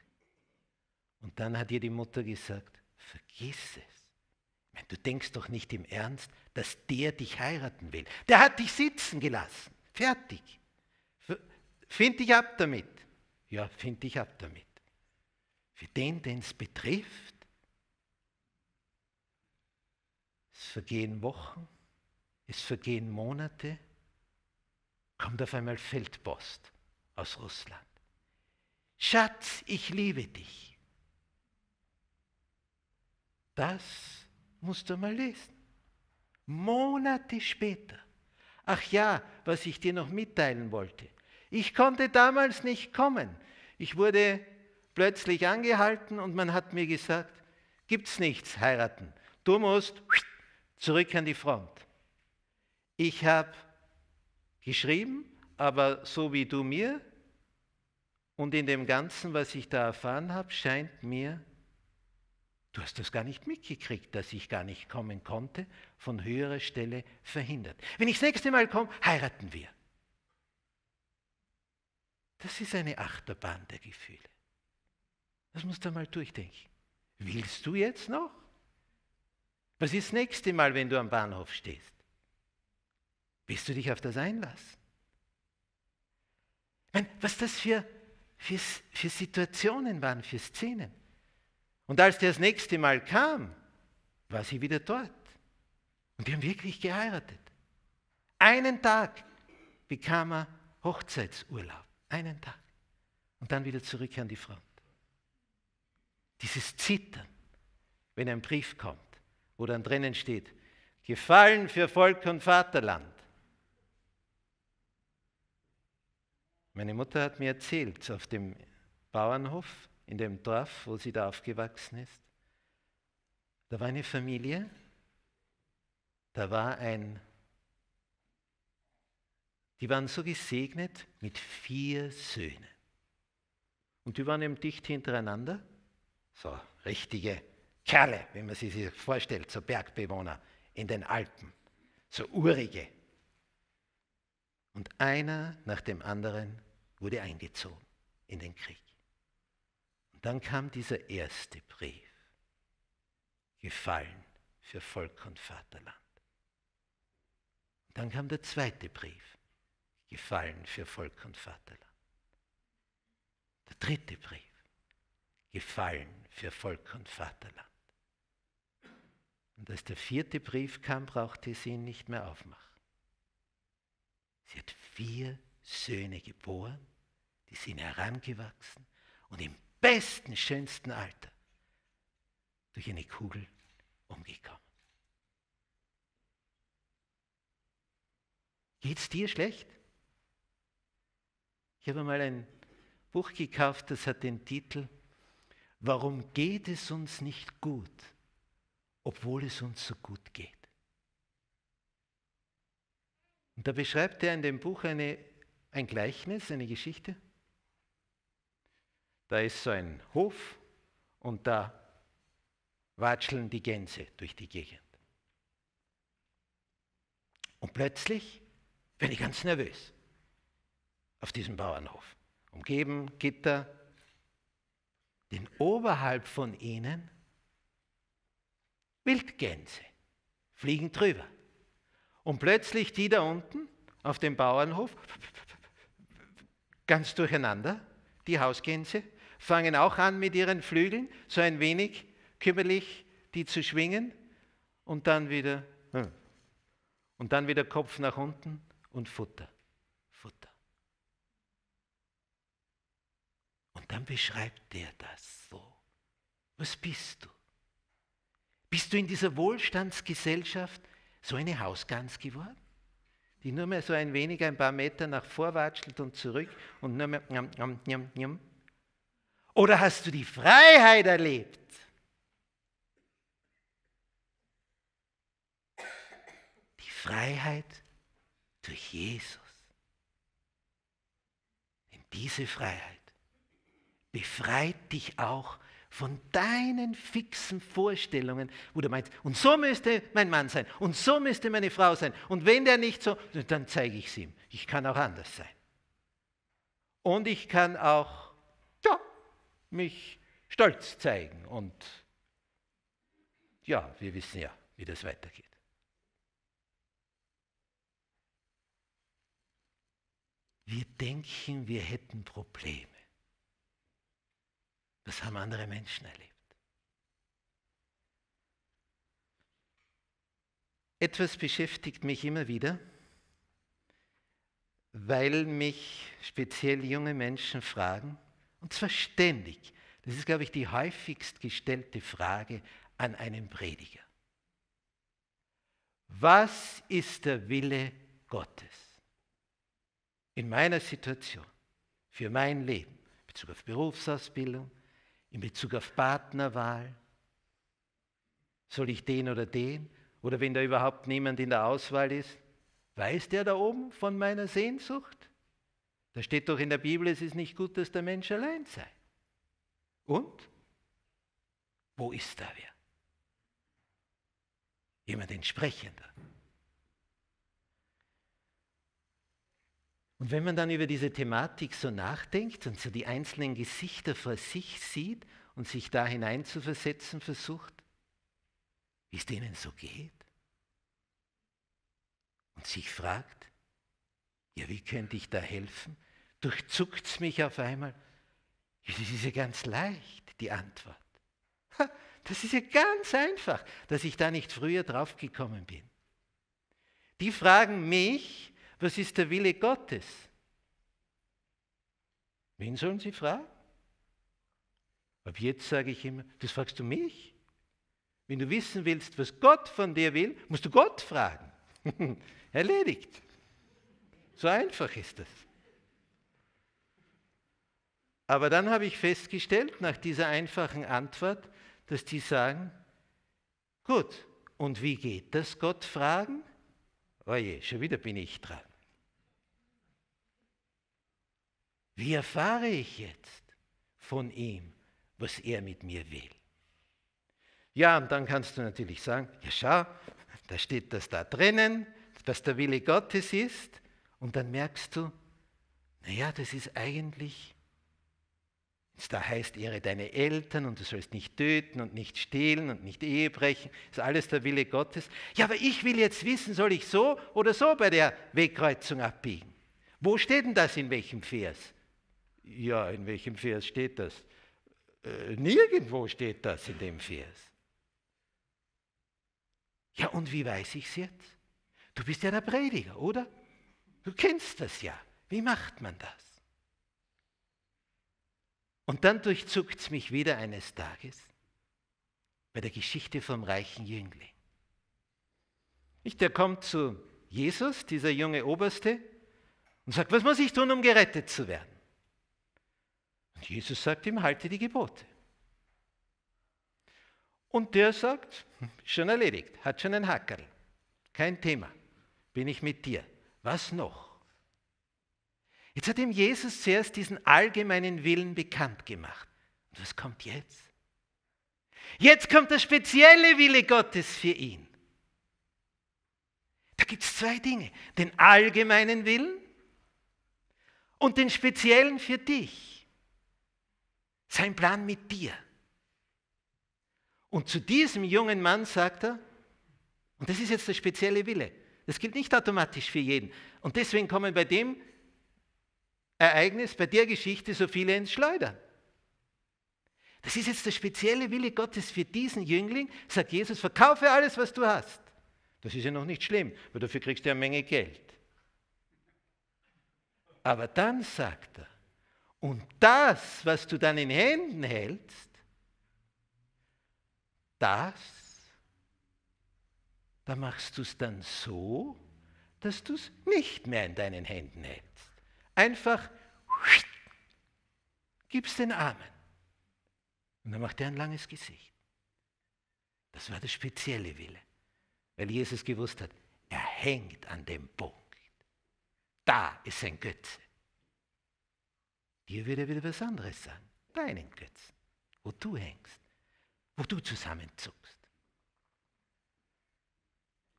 Und dann hat ihr die Mutter gesagt, vergiss es. Du denkst doch nicht im Ernst, dass der dich heiraten will. Der hat dich sitzen gelassen. Fertig. Find dich ab damit. Ja, find dich ab damit. Für den, den es betrifft, es vergehen Wochen, es vergehen Monate, kommt auf einmal Feldpost aus Russland. Schatz, ich liebe dich. Das musst du mal lesen. Monate später. Ach ja, was ich dir noch mitteilen wollte. Ich konnte damals nicht kommen. Ich wurde plötzlich angehalten und man hat mir gesagt, gibt's nichts, heiraten. Du musst zurück an die Front. Ich habe geschrieben, aber so wie du mir und in dem Ganzen, was ich da erfahren habe, scheint mir, du hast das gar nicht mitgekriegt, dass ich gar nicht kommen konnte, von höherer Stelle verhindert. Wenn ich das nächste Mal komme, heiraten wir. Das ist eine Achterbahn der Gefühle. Das musst du mal durchdenken. Willst du jetzt noch? Was ist das nächste Mal, wenn du am Bahnhof stehst? Willst du dich auf das einlassen? Meine, was das für, für, für Situationen waren, für Szenen. Und als der das nächste Mal kam, war sie wieder dort. Und die haben wirklich geheiratet. Einen Tag bekam er Hochzeitsurlaub. Einen Tag. Und dann wieder zurück an die Front. Dieses Zittern, wenn ein Brief kommt, wo dann drinnen steht, gefallen für Volk und Vaterland. Meine Mutter hat mir erzählt, auf dem Bauernhof, in dem Dorf, wo sie da aufgewachsen ist, da war eine Familie, da war ein, die waren so gesegnet mit vier Söhnen. Und die waren eben dicht hintereinander, so richtige Kerle, wie man sie sich vorstellt, so Bergbewohner in den Alpen, so urige. Und einer nach dem anderen wurde eingezogen in den Krieg. Und dann kam dieser erste Brief, gefallen für Volk und Vaterland. Und dann kam der zweite Brief, gefallen für Volk und Vaterland. Der dritte Brief, gefallen für Volk und Vaterland. Und als der vierte Brief kam, brauchte sie ihn nicht mehr aufmachen. Sie hat vier Söhne geboren, die sind herangewachsen und im besten, schönsten Alter durch eine Kugel umgekommen. Geht es dir schlecht? Ich habe mal ein Buch gekauft, das hat den Titel Warum geht es uns nicht gut, obwohl es uns so gut geht? Und da beschreibt er in dem Buch eine, ein Gleichnis, eine Geschichte. Da ist so ein Hof und da watscheln die Gänse durch die Gegend. Und plötzlich werde ich ganz nervös auf diesem Bauernhof. Umgeben, Gitter, denn oberhalb von ihnen Wildgänse fliegen drüber. Und plötzlich die da unten auf dem Bauernhof, ganz durcheinander, die Hausgänse, fangen auch an mit ihren Flügeln, so ein wenig kümmerlich die zu schwingen und dann wieder, hm, und dann wieder Kopf nach unten und Futter, Futter. Und dann beschreibt der das so. Was bist du? Bist du in dieser Wohlstandsgesellschaft so eine Hausgans geworden? Die nur mehr so ein wenig, ein paar Meter nach vorwatschelt und zurück und nur mehr njam, njam, njam, njam. Oder hast du die Freiheit erlebt? Die Freiheit durch Jesus. Denn diese Freiheit befreit dich auch von deinen fixen Vorstellungen, wo du meinst, und so müsste mein Mann sein, und so müsste meine Frau sein, und wenn der nicht so, dann zeige ich es ihm. Ich kann auch anders sein. Und ich kann auch ja, mich stolz zeigen. Und ja, wir wissen ja, wie das weitergeht. Wir denken, wir hätten Probleme. Das haben andere Menschen erlebt. Etwas beschäftigt mich immer wieder, weil mich speziell junge Menschen fragen, und zwar ständig, das ist, glaube ich, die häufigst gestellte Frage an einen Prediger. Was ist der Wille Gottes in meiner Situation, für mein Leben, in Bezug auf Berufsausbildung, in Bezug auf Partnerwahl? Soll ich den oder den? Oder wenn da überhaupt niemand in der Auswahl ist, weiß der da oben von meiner Sehnsucht? Da steht doch in der Bibel, es ist nicht gut, dass der Mensch allein sei. Und? Wo ist da wer? Jemand entsprechender. Und wenn man dann über diese Thematik so nachdenkt und so die einzelnen Gesichter vor sich sieht und sich da hineinzuversetzen versucht, wie es denen so geht, und sich fragt, ja, wie könnte ich da helfen? Durchzuckt es mich auf einmal. Ja, das ist ja ganz leicht, die Antwort. Das ist ja ganz einfach, dass ich da nicht früher drauf gekommen bin. Die fragen mich, was ist der Wille Gottes? Wen sollen sie fragen? Ab jetzt sage ich immer, das fragst du mich. Wenn du wissen willst, was Gott von dir will, musst du Gott fragen. Erledigt. So einfach ist das. Aber dann habe ich festgestellt, nach dieser einfachen Antwort, dass die sagen, gut, und wie geht das, Gott fragen? Oje, schon wieder bin ich dran. Wie erfahre ich jetzt von ihm, was er mit mir will? Ja, und dann kannst du natürlich sagen, ja schau, da steht das da drinnen, dass der Wille Gottes ist. Und dann merkst du, naja, das ist eigentlich, da heißt, ehre deine Eltern und du sollst nicht töten und nicht stehlen und nicht Ehe brechen. Ist alles der Wille Gottes. Ja, aber ich will jetzt wissen, soll ich so oder so bei der Wegkreuzung abbiegen? Wo steht denn das in welchem Vers? Ja, in welchem Vers steht das? Äh, nirgendwo steht das in dem Vers. Ja, und wie weiß ich es jetzt? Du bist ja der Prediger, oder? Du kennst das ja. Wie macht man das? Und dann durchzuckt es mich wieder eines Tages bei der Geschichte vom reichen Jüngling. Der kommt zu Jesus, dieser junge Oberste, und sagt, was muss ich tun, um gerettet zu werden? Und Jesus sagt ihm, halte die Gebote. Und der sagt, schon erledigt, hat schon ein Hackerl, kein Thema, bin ich mit dir. Was noch? Jetzt hat ihm Jesus zuerst diesen allgemeinen Willen bekannt gemacht. Und was kommt jetzt? Jetzt kommt der spezielle Wille Gottes für ihn. Da gibt es zwei Dinge. Den allgemeinen Willen und den speziellen für dich. Sein Plan mit dir. Und zu diesem jungen Mann sagt er, und das ist jetzt der spezielle Wille, das gilt nicht automatisch für jeden. Und deswegen kommen bei dem Ereignis, bei der Geschichte so viele ins Schleudern. Das ist jetzt der spezielle Wille Gottes für diesen Jüngling, sagt Jesus, verkaufe alles, was du hast. Das ist ja noch nicht schlimm, weil dafür kriegst du eine Menge Geld. Aber dann sagt er, und das, was du dann in Händen hältst, das, da machst du es dann so, dass du es nicht mehr in deinen Händen hältst. Einfach gibst den Armen. Und dann macht er ein langes Gesicht. Das war der spezielle Wille, weil Jesus gewusst hat, er hängt an dem Punkt. Da ist sein Götze. Dir würde er wieder was anderes sagen, deinen Götzen, wo du hängst wo du zusammenzuckst.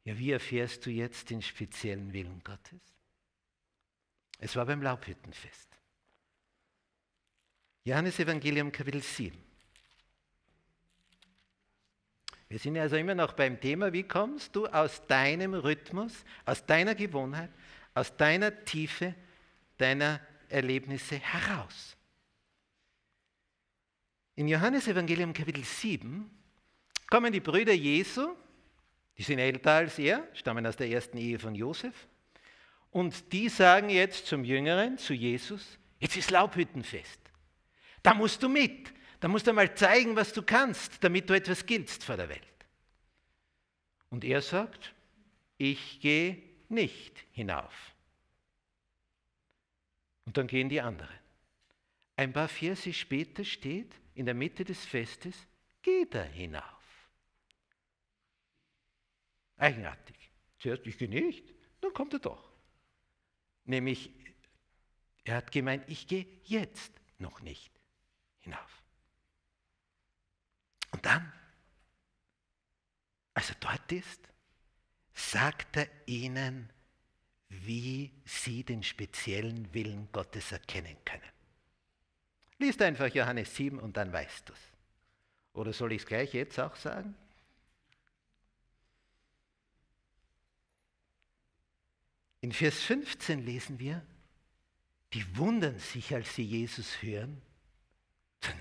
Ja, wie erfährst du jetzt den speziellen Willen Gottes? Es war beim Laubhüttenfest. Johannes Evangelium Kapitel 7. Wir sind also immer noch beim Thema, wie kommst du aus deinem Rhythmus, aus deiner Gewohnheit, aus deiner Tiefe, deiner Erlebnisse heraus. In Johannes Evangelium Kapitel 7 kommen die Brüder Jesu, die sind älter als er, stammen aus der ersten Ehe von Josef, und die sagen jetzt zum Jüngeren, zu Jesus, jetzt ist Laubhüttenfest. Da musst du mit. Da musst du mal zeigen, was du kannst, damit du etwas giltst vor der Welt. Und er sagt, ich gehe nicht hinauf. Und dann gehen die anderen. Ein paar Verse später steht in der Mitte des Festes, geht er hinauf. Eigenartig. Zuerst, ich gehe nicht, dann kommt er doch. Nämlich, er hat gemeint, ich gehe jetzt noch nicht hinauf. Und dann, als er dort ist, sagt er ihnen, wie sie den speziellen Willen Gottes erkennen können. Liest einfach Johannes 7 und dann weißt du es. Oder soll ich es gleich jetzt auch sagen? In Vers 15 lesen wir, die wundern sich, als sie Jesus hören.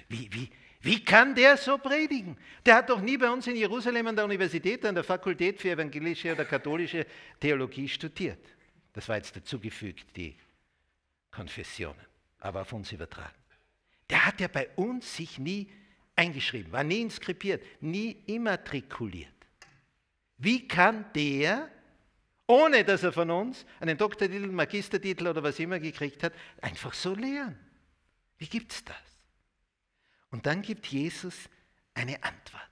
Wie, wie, wie kann der so predigen? Der hat doch nie bei uns in Jerusalem an der Universität, an der Fakultät für evangelische oder katholische Theologie studiert. Das war jetzt dazugefügt, die Konfessionen, aber auf uns übertragen. Der hat ja bei uns sich nie eingeschrieben, war nie inskribiert, nie immatrikuliert. Wie kann der, ohne dass er von uns einen Doktortitel, Magistertitel oder was immer gekriegt hat, einfach so lehren? Wie gibt es das? Und dann gibt Jesus eine Antwort.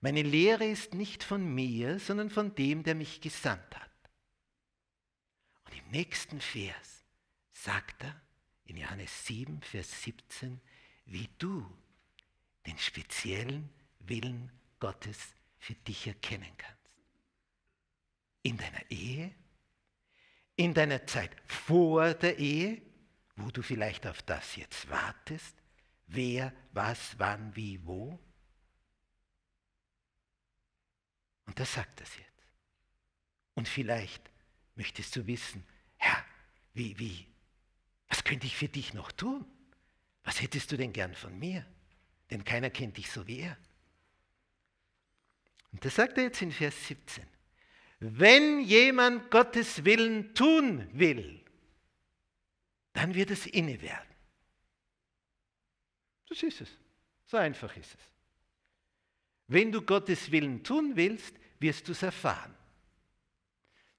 Meine Lehre ist nicht von mir, sondern von dem, der mich gesandt hat. Im nächsten Vers sagt er in Johannes 7, Vers 17, wie du den speziellen Willen Gottes für dich erkennen kannst. In deiner Ehe, in deiner Zeit vor der Ehe, wo du vielleicht auf das jetzt wartest, wer, was, wann, wie, wo. Und das sagt das jetzt. Und vielleicht möchtest du wissen, wie, wie, was könnte ich für dich noch tun? Was hättest du denn gern von mir? Denn keiner kennt dich so wie er. Und das sagt er jetzt in Vers 17. Wenn jemand Gottes Willen tun will, dann wird es inne werden. Das ist es. So einfach ist es. Wenn du Gottes Willen tun willst, wirst du es erfahren.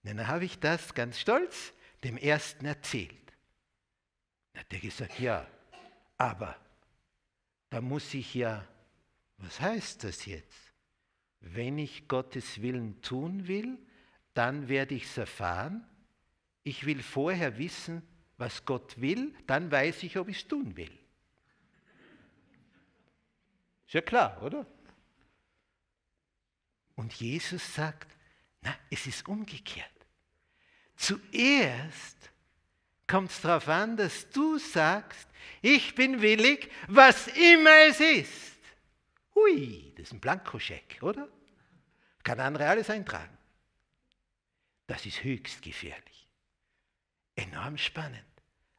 dann habe ich das ganz stolz dem Ersten erzählt. Dann hat er gesagt, ja, aber da muss ich ja, was heißt das jetzt? Wenn ich Gottes Willen tun will, dann werde ich es erfahren. Ich will vorher wissen, was Gott will, dann weiß ich, ob ich es tun will. Ist ja klar, oder? Und Jesus sagt, na, es ist umgekehrt. Zuerst kommt es darauf an, dass du sagst, ich bin willig, was immer es ist. Hui, das ist ein Blankoscheck, oder? Kann andere alles eintragen. Das ist höchst gefährlich. Enorm spannend.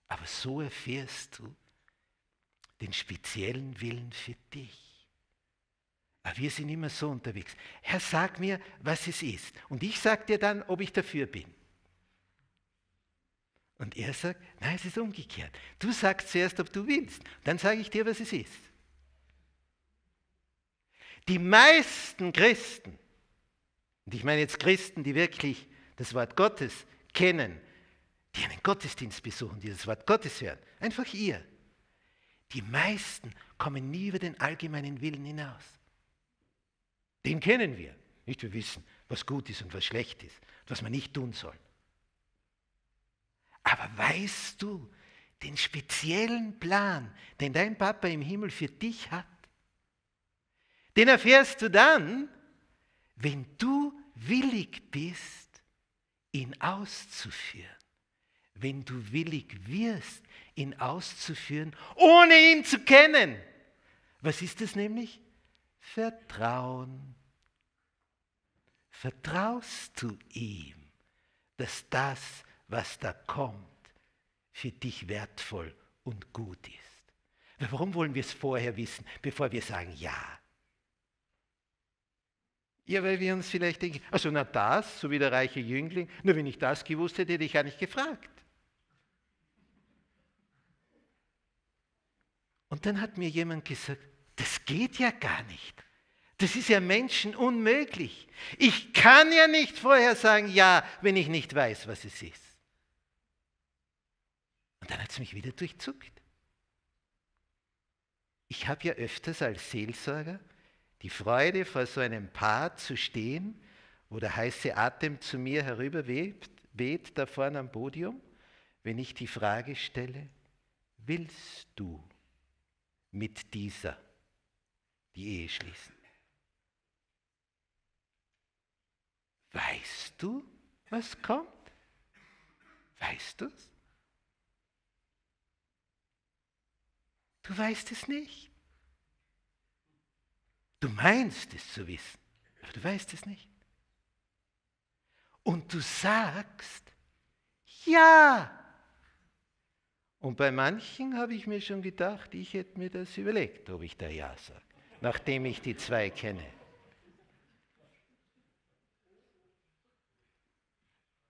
Aber so erfährst du den speziellen Willen für dich. Aber wir sind immer so unterwegs. Herr, sag mir, was es ist. Und ich sage dir dann, ob ich dafür bin. Und er sagt, nein, es ist umgekehrt. Du sagst zuerst, ob du willst. Dann sage ich dir, was es ist. Die meisten Christen, und ich meine jetzt Christen, die wirklich das Wort Gottes kennen, die einen Gottesdienst besuchen, die das Wort Gottes hören, einfach ihr. Die meisten kommen nie über den allgemeinen Willen hinaus. Den kennen wir. Nicht wir wissen, was gut ist und was schlecht ist, was man nicht tun soll. Aber weißt du den speziellen Plan, den dein Papa im Himmel für dich hat? Den erfährst du dann, wenn du willig bist, ihn auszuführen. Wenn du willig wirst, ihn auszuführen, ohne ihn zu kennen. Was ist es nämlich? Vertrauen. Vertraust du ihm, dass das, was da kommt, für dich wertvoll und gut ist? Warum wollen wir es vorher wissen, bevor wir sagen Ja? Ja, weil wir uns vielleicht denken, also na das, so wie der reiche Jüngling, nur wenn ich das gewusst hätte, hätte ich gar nicht gefragt. Und dann hat mir jemand gesagt, das geht ja gar nicht. Das ist ja Menschen unmöglich. Ich kann ja nicht vorher sagen, ja, wenn ich nicht weiß, was es ist. Dann hat es mich wieder durchzuckt. Ich habe ja öfters als Seelsorger die Freude, vor so einem Paar zu stehen, wo der heiße Atem zu mir herüberweht, weht, da vorne am Podium, wenn ich die Frage stelle, willst du mit dieser die Ehe schließen? Weißt du, was kommt? Weißt du Du weißt es nicht. Du meinst es zu wissen, aber du weißt es nicht. Und du sagst, ja. Und bei manchen habe ich mir schon gedacht, ich hätte mir das überlegt, ob ich da Ja sage, nachdem ich die zwei kenne.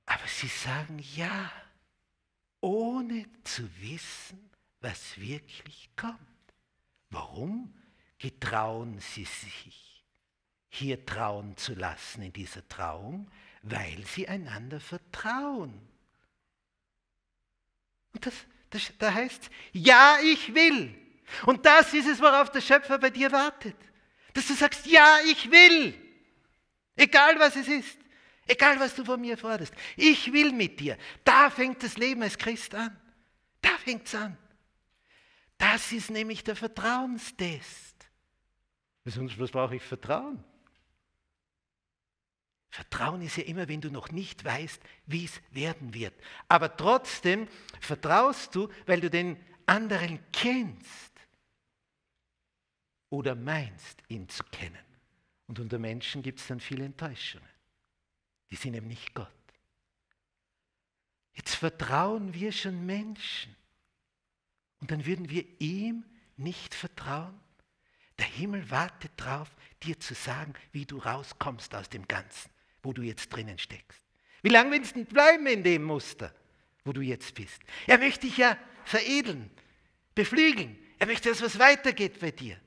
Aber sie sagen Ja, ohne zu wissen, was wirklich kommt. Warum getrauen sie sich, hier trauen zu lassen in dieser Trauung? Weil sie einander vertrauen. Und das, das, da heißt es, ja, ich will. Und das ist es, worauf der Schöpfer bei dir wartet. Dass du sagst, ja, ich will. Egal was es ist. Egal was du von mir forderst. Ich will mit dir. Da fängt das Leben als Christ an. Da fängt es an. Das ist nämlich der Vertrauenstest. Sonst was brauche ich Vertrauen? Vertrauen ist ja immer, wenn du noch nicht weißt, wie es werden wird. Aber trotzdem vertraust du, weil du den anderen kennst oder meinst, ihn zu kennen. Und unter Menschen gibt es dann viele Enttäuschungen. Die sind eben nicht Gott. Jetzt vertrauen wir schon Menschen. Und dann würden wir ihm nicht vertrauen. Der Himmel wartet darauf, dir zu sagen, wie du rauskommst aus dem Ganzen, wo du jetzt drinnen steckst. Wie lange willst du bleiben in dem Muster, wo du jetzt bist? Er möchte dich ja veredeln, beflügeln. Er möchte, dass was weitergeht bei dir.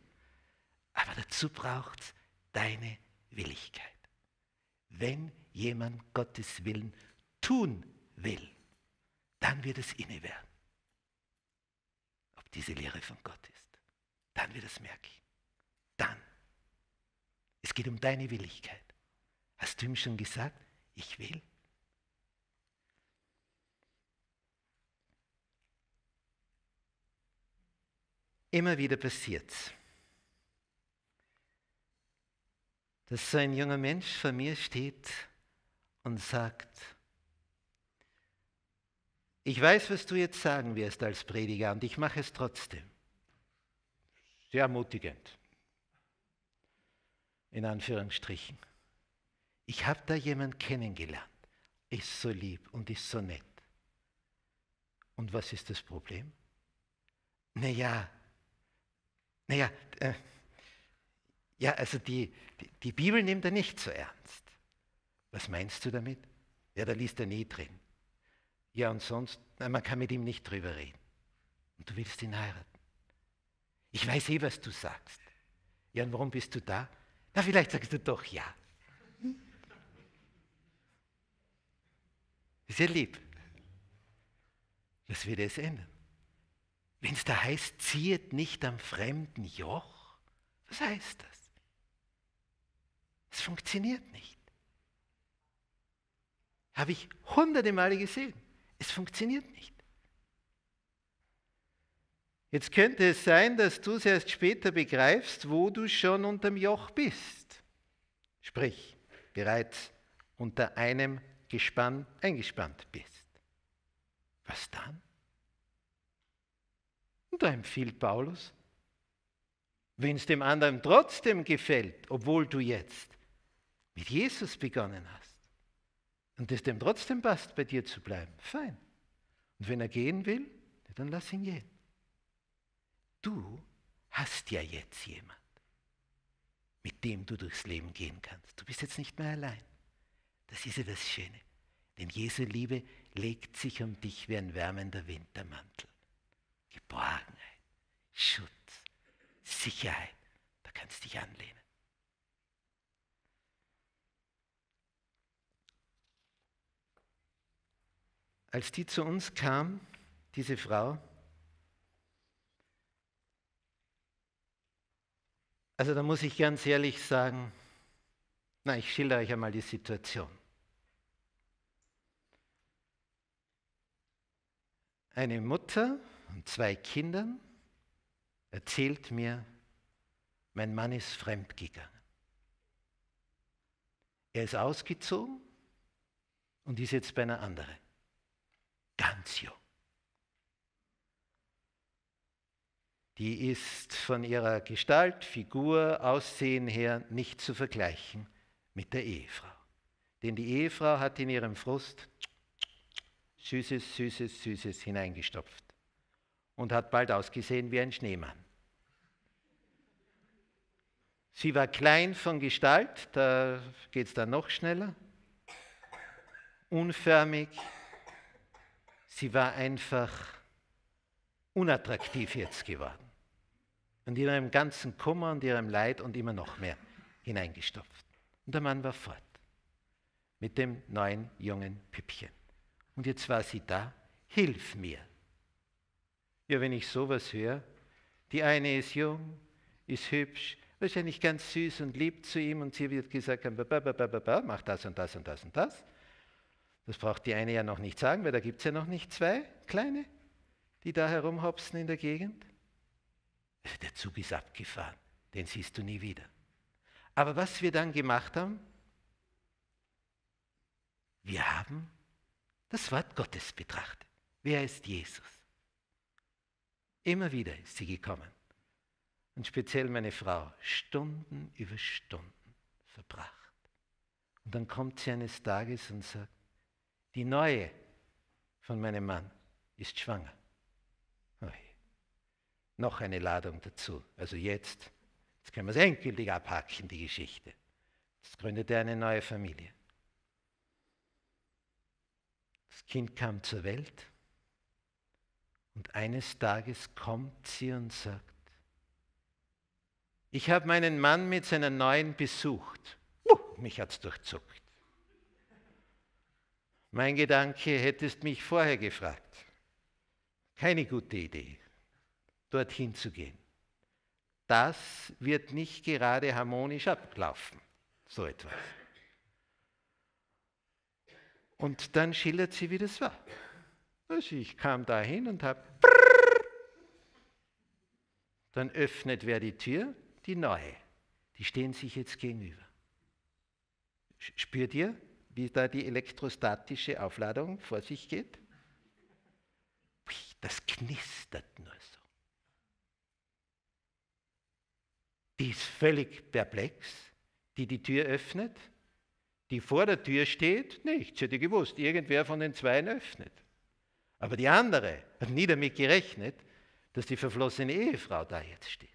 Aber dazu braucht es deine Willigkeit. Wenn jemand Gottes Willen tun will, dann wird es inne werden diese Lehre von Gott ist. Dann wird es merken. Dann. Es geht um deine Willigkeit. Hast du ihm schon gesagt, ich will? Immer wieder passiert es, dass so ein junger Mensch vor mir steht und sagt, ich weiß, was du jetzt sagen wirst als Prediger und ich mache es trotzdem. Sehr ermutigend. In Anführungsstrichen. Ich habe da jemanden kennengelernt. Ist so lieb und ist so nett. Und was ist das Problem? Naja, naja, äh, ja, also die, die, die Bibel nimmt er nicht so ernst. Was meinst du damit? Ja, da liest er nie drin. Ja, und sonst, man kann mit ihm nicht drüber reden. Und du willst ihn heiraten. Ich weiß eh, was du sagst. Ja, und warum bist du da? Na, vielleicht sagst du doch ja. Ist ja lieb. Das wird es ändern. Wenn es da heißt, ziehet nicht am fremden Joch, was heißt das? Es funktioniert nicht. Habe ich hunderte Male gesehen. Es funktioniert nicht. Jetzt könnte es sein, dass du es erst später begreifst, wo du schon unterm Joch bist. Sprich, bereits unter einem Gespann eingespannt bist. Was dann? Und da empfiehlt Paulus, wenn es dem anderen trotzdem gefällt, obwohl du jetzt mit Jesus begonnen hast, und es dem trotzdem passt, bei dir zu bleiben, fein. Und wenn er gehen will, dann lass ihn gehen. Du hast ja jetzt jemand, mit dem du durchs Leben gehen kannst. Du bist jetzt nicht mehr allein. Das ist ja das Schöne. Denn Jesu Liebe legt sich um dich wie ein wärmender Wintermantel. Geborgenheit, Schutz, Sicherheit, da kannst du dich anlehnen. Als die zu uns kam, diese Frau, also da muss ich ganz ehrlich sagen, na, ich schilder euch einmal die Situation. Eine Mutter und zwei Kindern erzählt mir, mein Mann ist fremdgegangen. Er ist ausgezogen und ist jetzt bei einer anderen. Ganz jung. Die ist von ihrer Gestalt, Figur, Aussehen her nicht zu vergleichen mit der Ehefrau. Denn die Ehefrau hat in ihrem Frust Süßes, Süßes, Süßes hineingestopft und hat bald ausgesehen wie ein Schneemann. Sie war klein von Gestalt, da geht es dann noch schneller, unförmig. Sie war einfach unattraktiv jetzt geworden. Und in ihrem ganzen Kummer und ihrem Leid und immer noch mehr hineingestopft. Und der Mann war fort mit dem neuen jungen Püppchen. Und jetzt war sie da, hilf mir. Ja, wenn ich sowas höre, die eine ist jung, ist hübsch, wahrscheinlich ganz süß und lieb zu ihm und sie wird gesagt haben, mach das und das und das und das. Das braucht die eine ja noch nicht sagen, weil da gibt es ja noch nicht zwei kleine, die da herumhopsen in der Gegend. Der Zug ist abgefahren, den siehst du nie wieder. Aber was wir dann gemacht haben, wir haben das Wort Gottes betrachtet. Wer ist Jesus? Immer wieder ist sie gekommen. Und speziell meine Frau, Stunden über Stunden verbracht. Und dann kommt sie eines Tages und sagt, die neue von meinem Mann ist schwanger. Ui. Noch eine Ladung dazu. Also jetzt, jetzt können wir es endgültig abhaken, die Geschichte. Jetzt gründet er eine neue Familie. Das Kind kam zur Welt und eines Tages kommt sie und sagt, ich habe meinen Mann mit seiner neuen besucht. Mich hat es durchzuckt. Mein Gedanke, hättest mich vorher gefragt. Keine gute Idee, dorthin zu gehen. Das wird nicht gerade harmonisch ablaufen, so etwas. Und dann schildert sie, wie das war. Also ich kam dahin und habe. Dann öffnet wer die Tür? Die neue. Die stehen sich jetzt gegenüber. Spürt ihr, wie da die elektrostatische Aufladung vor sich geht? Das knistert nur so. Die ist völlig perplex, die die Tür öffnet die vor der Tür steht, nicht. Sie hätte gewusst, irgendwer von den Zweien öffnet. Aber die andere hat nie damit gerechnet, dass die verflossene Ehefrau da jetzt steht.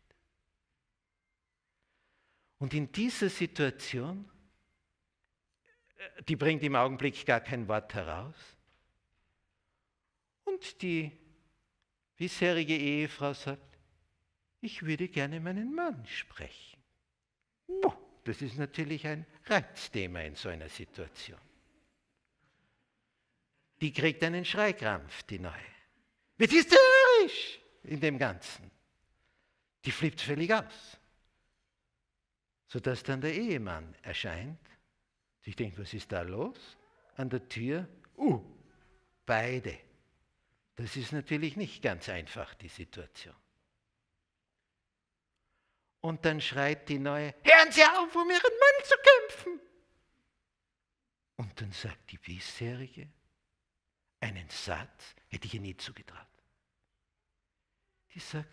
Und in dieser Situation, die bringt im Augenblick gar kein Wort heraus. Und die bisherige Ehefrau sagt, ich würde gerne meinen Mann sprechen. Boah. Das ist natürlich ein Reizthema in so einer Situation. Die kriegt einen Schreikrampf, die neue. Wird hysterisch in dem Ganzen. Die flippt völlig aus. Sodass dann der Ehemann erscheint. Ich denke, was ist da los? An der Tür, uh, beide. Das ist natürlich nicht ganz einfach, die Situation. Und dann schreit die Neue, hören Sie auf, um Ihren Mann zu kämpfen. Und dann sagt die bisherige, einen Satz hätte ich ihr nie zugetraut. Die sagt,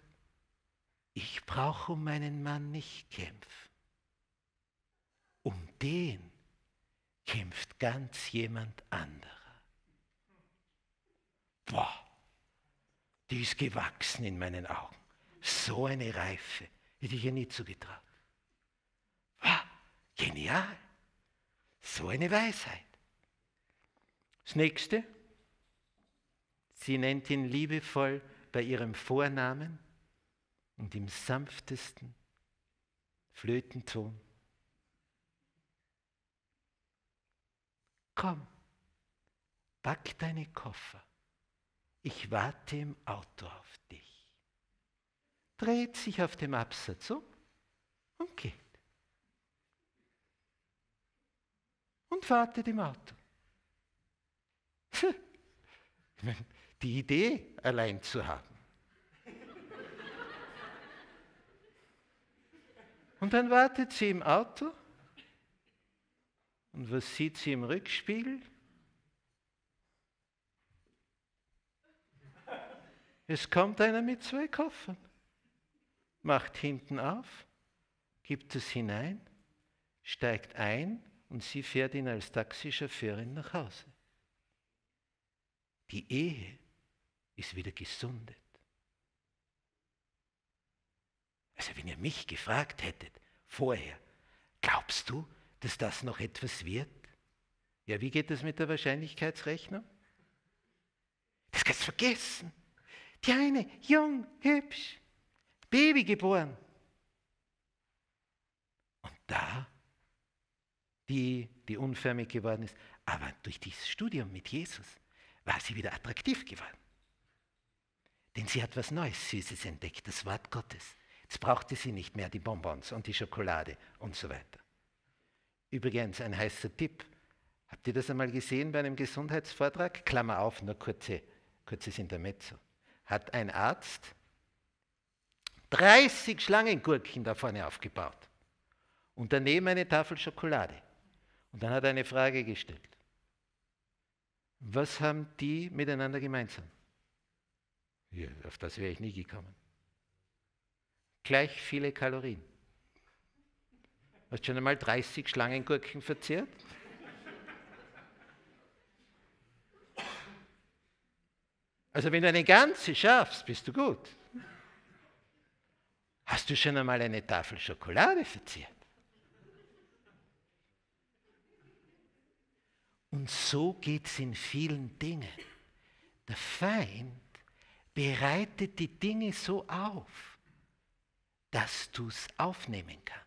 ich brauche um meinen Mann nicht kämpfen. Um den kämpft ganz jemand anderer. Boah, die ist gewachsen in meinen Augen. So eine Reife. Hätte ich ihr nie zugetraut. Ah, genial. So eine Weisheit. Das nächste, sie nennt ihn liebevoll bei ihrem Vornamen und im sanftesten Flötenton. Komm, pack deine Koffer. Ich warte im Auto auf dich. Dreht sich auf dem Absatz um und geht. Und wartet im Auto. Die Idee allein zu haben. Und dann wartet sie im Auto und was sieht sie im Rückspiegel? Es kommt einer mit zwei Koffern, macht hinten auf, gibt es hinein, steigt ein und sie fährt ihn als Taxichauffeurin nach Hause. Die Ehe ist wieder gesundet. Also wenn ihr mich gefragt hättet vorher, glaubst du, dass das noch etwas wird? Ja, wie geht das mit der Wahrscheinlichkeitsrechnung? Das kannst du vergessen. Die eine, jung, hübsch, Baby geboren. Und da, die, die unförmig geworden ist, aber durch dieses Studium mit Jesus war sie wieder attraktiv geworden. Denn sie hat was Neues, Süßes entdeckt, das Wort Gottes. Jetzt brauchte sie nicht mehr die Bonbons und die Schokolade und so weiter. Übrigens ein heißer Tipp. Habt ihr das einmal gesehen bei einem Gesundheitsvortrag? Klammer auf, nur kurze, kurzes Intermezzo. Hat ein Arzt 30 Schlangengurken da vorne aufgebaut und daneben eine Tafel Schokolade. Und dann hat er eine Frage gestellt. Was haben die miteinander gemeinsam? Ja, auf das wäre ich nie gekommen gleich viele Kalorien. Hast du schon einmal 30 Schlangengurken verzehrt? Also wenn du eine ganze schaffst, bist du gut. Hast du schon einmal eine Tafel Schokolade verzehrt? Und so geht es in vielen Dingen. Der Feind bereitet die Dinge so auf, dass du es aufnehmen kannst.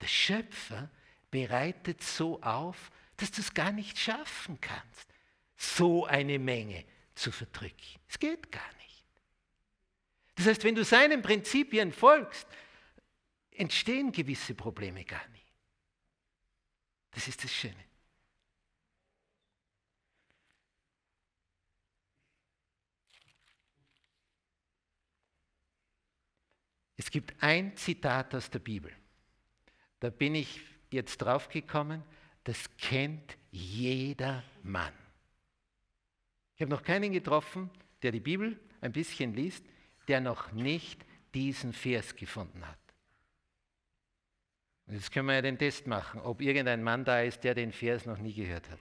Der Schöpfer bereitet so auf, dass du es gar nicht schaffen kannst, so eine Menge zu verdrücken. Es geht gar nicht. Das heißt, wenn du seinen Prinzipien folgst, entstehen gewisse Probleme gar nicht. Das ist das Schöne. Es gibt ein Zitat aus der Bibel. Da bin ich jetzt drauf gekommen, das kennt jeder Mann. Ich habe noch keinen getroffen, der die Bibel ein bisschen liest, der noch nicht diesen Vers gefunden hat. Und jetzt können wir ja den Test machen, ob irgendein Mann da ist, der den Vers noch nie gehört hat.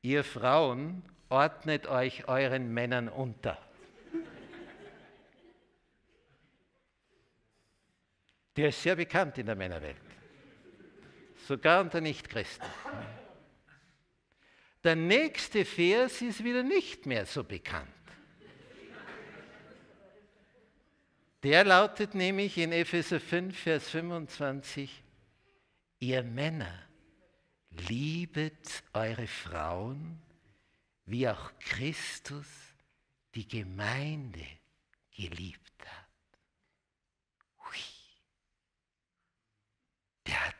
Ihr Frauen ordnet euch euren Männern unter. Der ist sehr bekannt in der Männerwelt. Sogar unter Nichtchristen. Der nächste Vers ist wieder nicht mehr so bekannt. Der lautet nämlich in Epheser 5, Vers 25, ihr Männer, liebet eure Frauen, wie auch Christus die Gemeinde geliebt der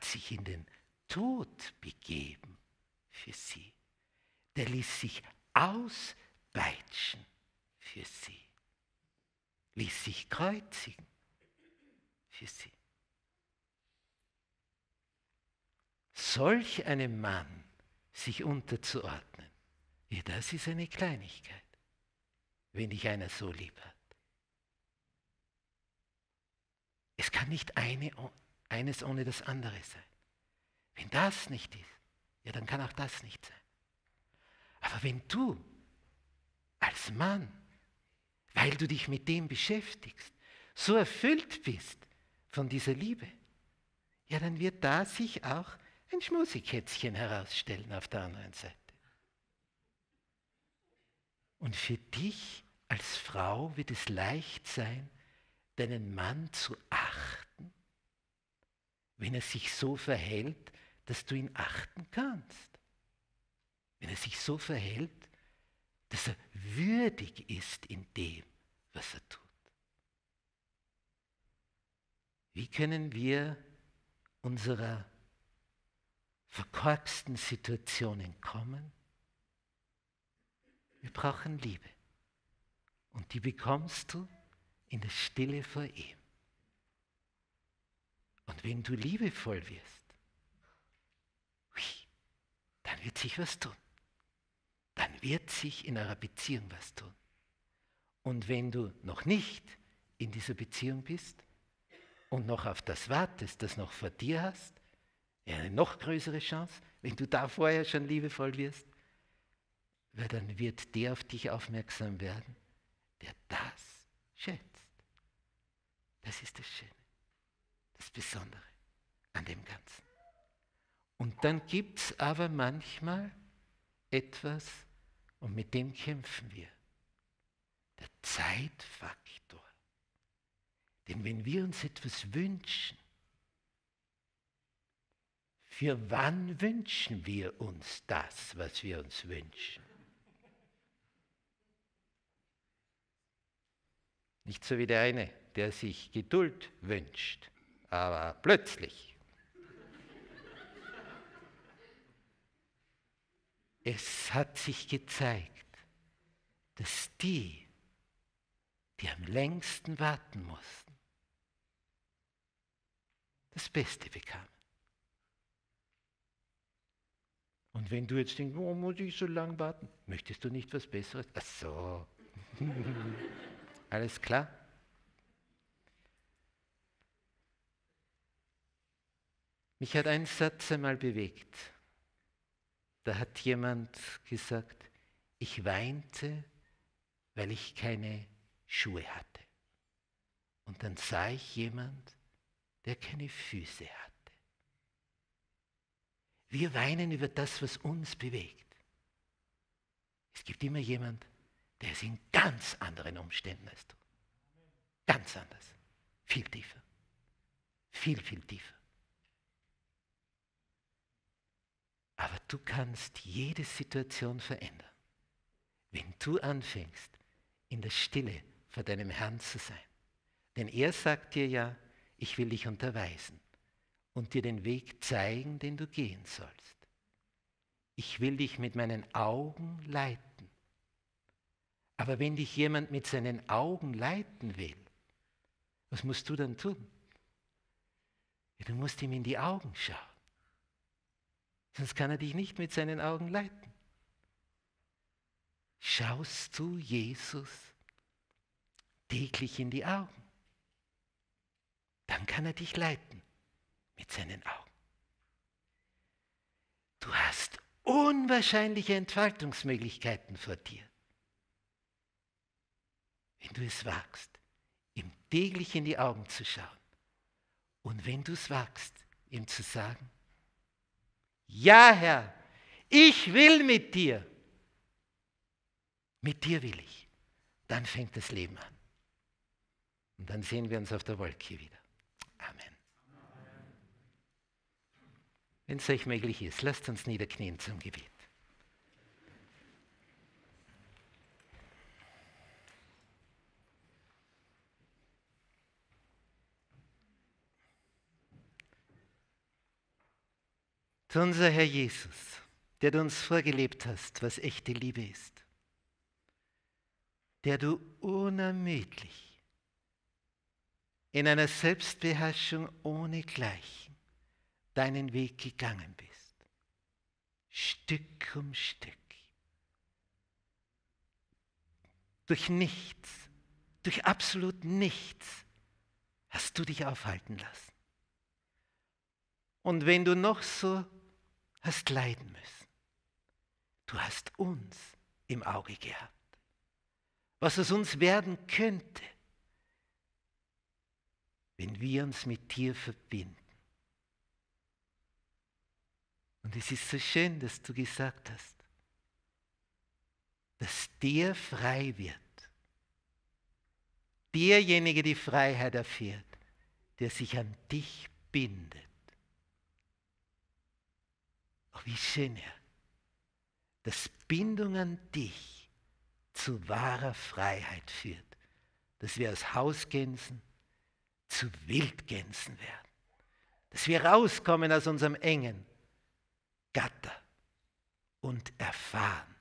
hat sich in den Tod begeben für sie. Der ließ sich auspeitschen für sie. Ließ sich kreuzigen für sie. Solch einem Mann sich unterzuordnen, ja, das ist eine Kleinigkeit, wenn dich einer so lieb hat. Es kann nicht eine eines ohne das andere sein. Wenn das nicht ist, ja, dann kann auch das nicht sein. Aber wenn du als Mann, weil du dich mit dem beschäftigst, so erfüllt bist von dieser Liebe, ja, dann wird da sich auch ein Schmusikätzchen herausstellen auf der anderen Seite. Und für dich als Frau wird es leicht sein, deinen Mann zu achten wenn er sich so verhält, dass du ihn achten kannst. wenn er sich so verhält, dass er würdig ist in dem, was er tut. Wie können wir unserer verkorksten Situation entkommen? Wir brauchen Liebe. Und die bekommst du in der Stille vor ihm. Und wenn du liebevoll wirst, dann wird sich was tun. Dann wird sich in eurer Beziehung was tun. Und wenn du noch nicht in dieser Beziehung bist und noch auf das wartest, das noch vor dir hast, eine noch größere Chance, wenn du da vorher schon liebevoll wirst, weil dann wird der auf dich aufmerksam werden, der das schätzt. Das ist das Schöne, das Besondere an dem Ganzen. Und dann gibt es aber manchmal etwas, und mit dem kämpfen wir, der Zeitfaktor. Denn wenn wir uns etwas wünschen, für wann wünschen wir uns das, was wir uns wünschen? Nicht so wie der eine, der sich Geduld wünscht, aber plötzlich. Es hat sich gezeigt, dass die, die am längsten warten mussten, das Beste bekamen. Und wenn du jetzt denkst, warum muss ich so lange warten? Möchtest du nicht was Besseres? Ach so. Alles klar? Mich hat ein Satz einmal bewegt. Da hat jemand gesagt, ich weinte, weil ich keine Schuhe hatte. Und dann sah ich jemand, der keine Füße hatte. Wir weinen über das, was uns bewegt. Es gibt immer jemand, der ist in ganz anderen Umständen als du. Ganz anders. Viel tiefer. Viel, viel tiefer. Aber du kannst jede Situation verändern, wenn du anfängst, in der Stille vor deinem Herrn zu sein. Denn er sagt dir ja, ich will dich unterweisen und dir den Weg zeigen, den du gehen sollst. Ich will dich mit meinen Augen leiten. Aber wenn dich jemand mit seinen Augen leiten will, was musst du dann tun? Ja, du musst ihm in die Augen schauen. Sonst kann er dich nicht mit seinen Augen leiten. Schaust du Jesus täglich in die Augen, dann kann er dich leiten mit seinen Augen. Du hast unwahrscheinliche Entfaltungsmöglichkeiten vor dir wenn du es wagst, ihm täglich in die Augen zu schauen. Und wenn du es wagst, ihm zu sagen, ja Herr, ich will mit dir. Mit dir will ich. Dann fängt das Leben an. Und dann sehen wir uns auf der Wolke wieder. Amen. Wenn es euch möglich ist, lasst uns niederknien zum Gebet. Zu unser Herr Jesus, der du uns vorgelebt hast, was echte Liebe ist, der du unermüdlich in einer Selbstbeherrschung ohne Gleichen deinen Weg gegangen bist, Stück um Stück, durch nichts, durch absolut nichts hast du dich aufhalten lassen. Und wenn du noch so hast leiden müssen. Du hast uns im Auge gehabt. Was aus uns werden könnte, wenn wir uns mit dir verbinden. Und es ist so schön, dass du gesagt hast, dass der frei wird. Derjenige die Freiheit erfährt, der sich an dich bindet. Wie schön, Herr, dass Bindung an dich zu wahrer Freiheit führt, dass wir aus Hausgänsen zu Wildgänsen werden, dass wir rauskommen aus unserem engen Gatter und erfahren,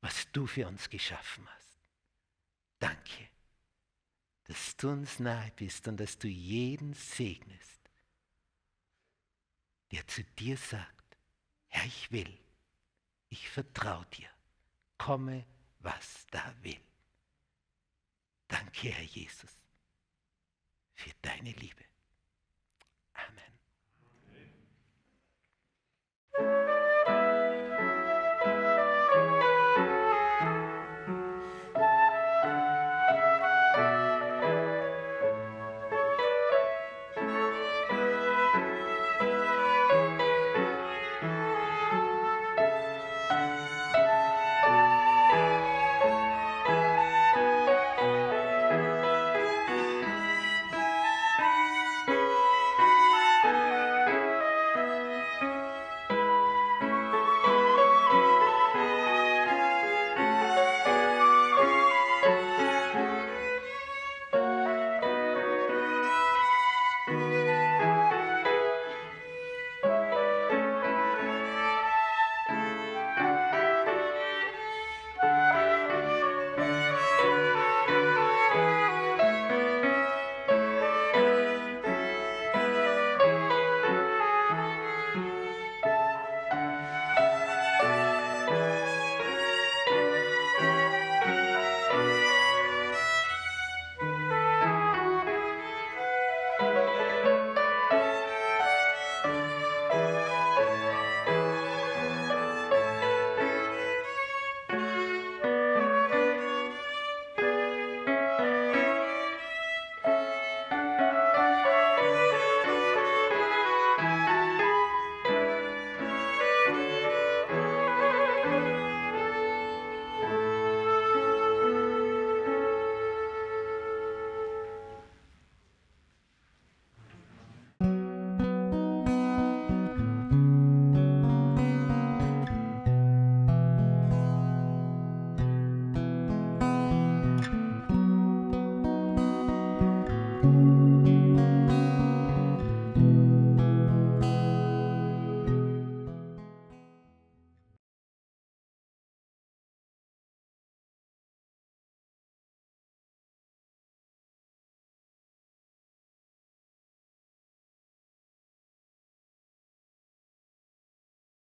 was du für uns geschaffen hast. Danke, dass du uns nahe bist und dass du jeden segnest, der zu dir sagt, Herr, ich will, ich vertraue dir, komme, was da will. Danke, Herr Jesus, für deine Liebe. Amen.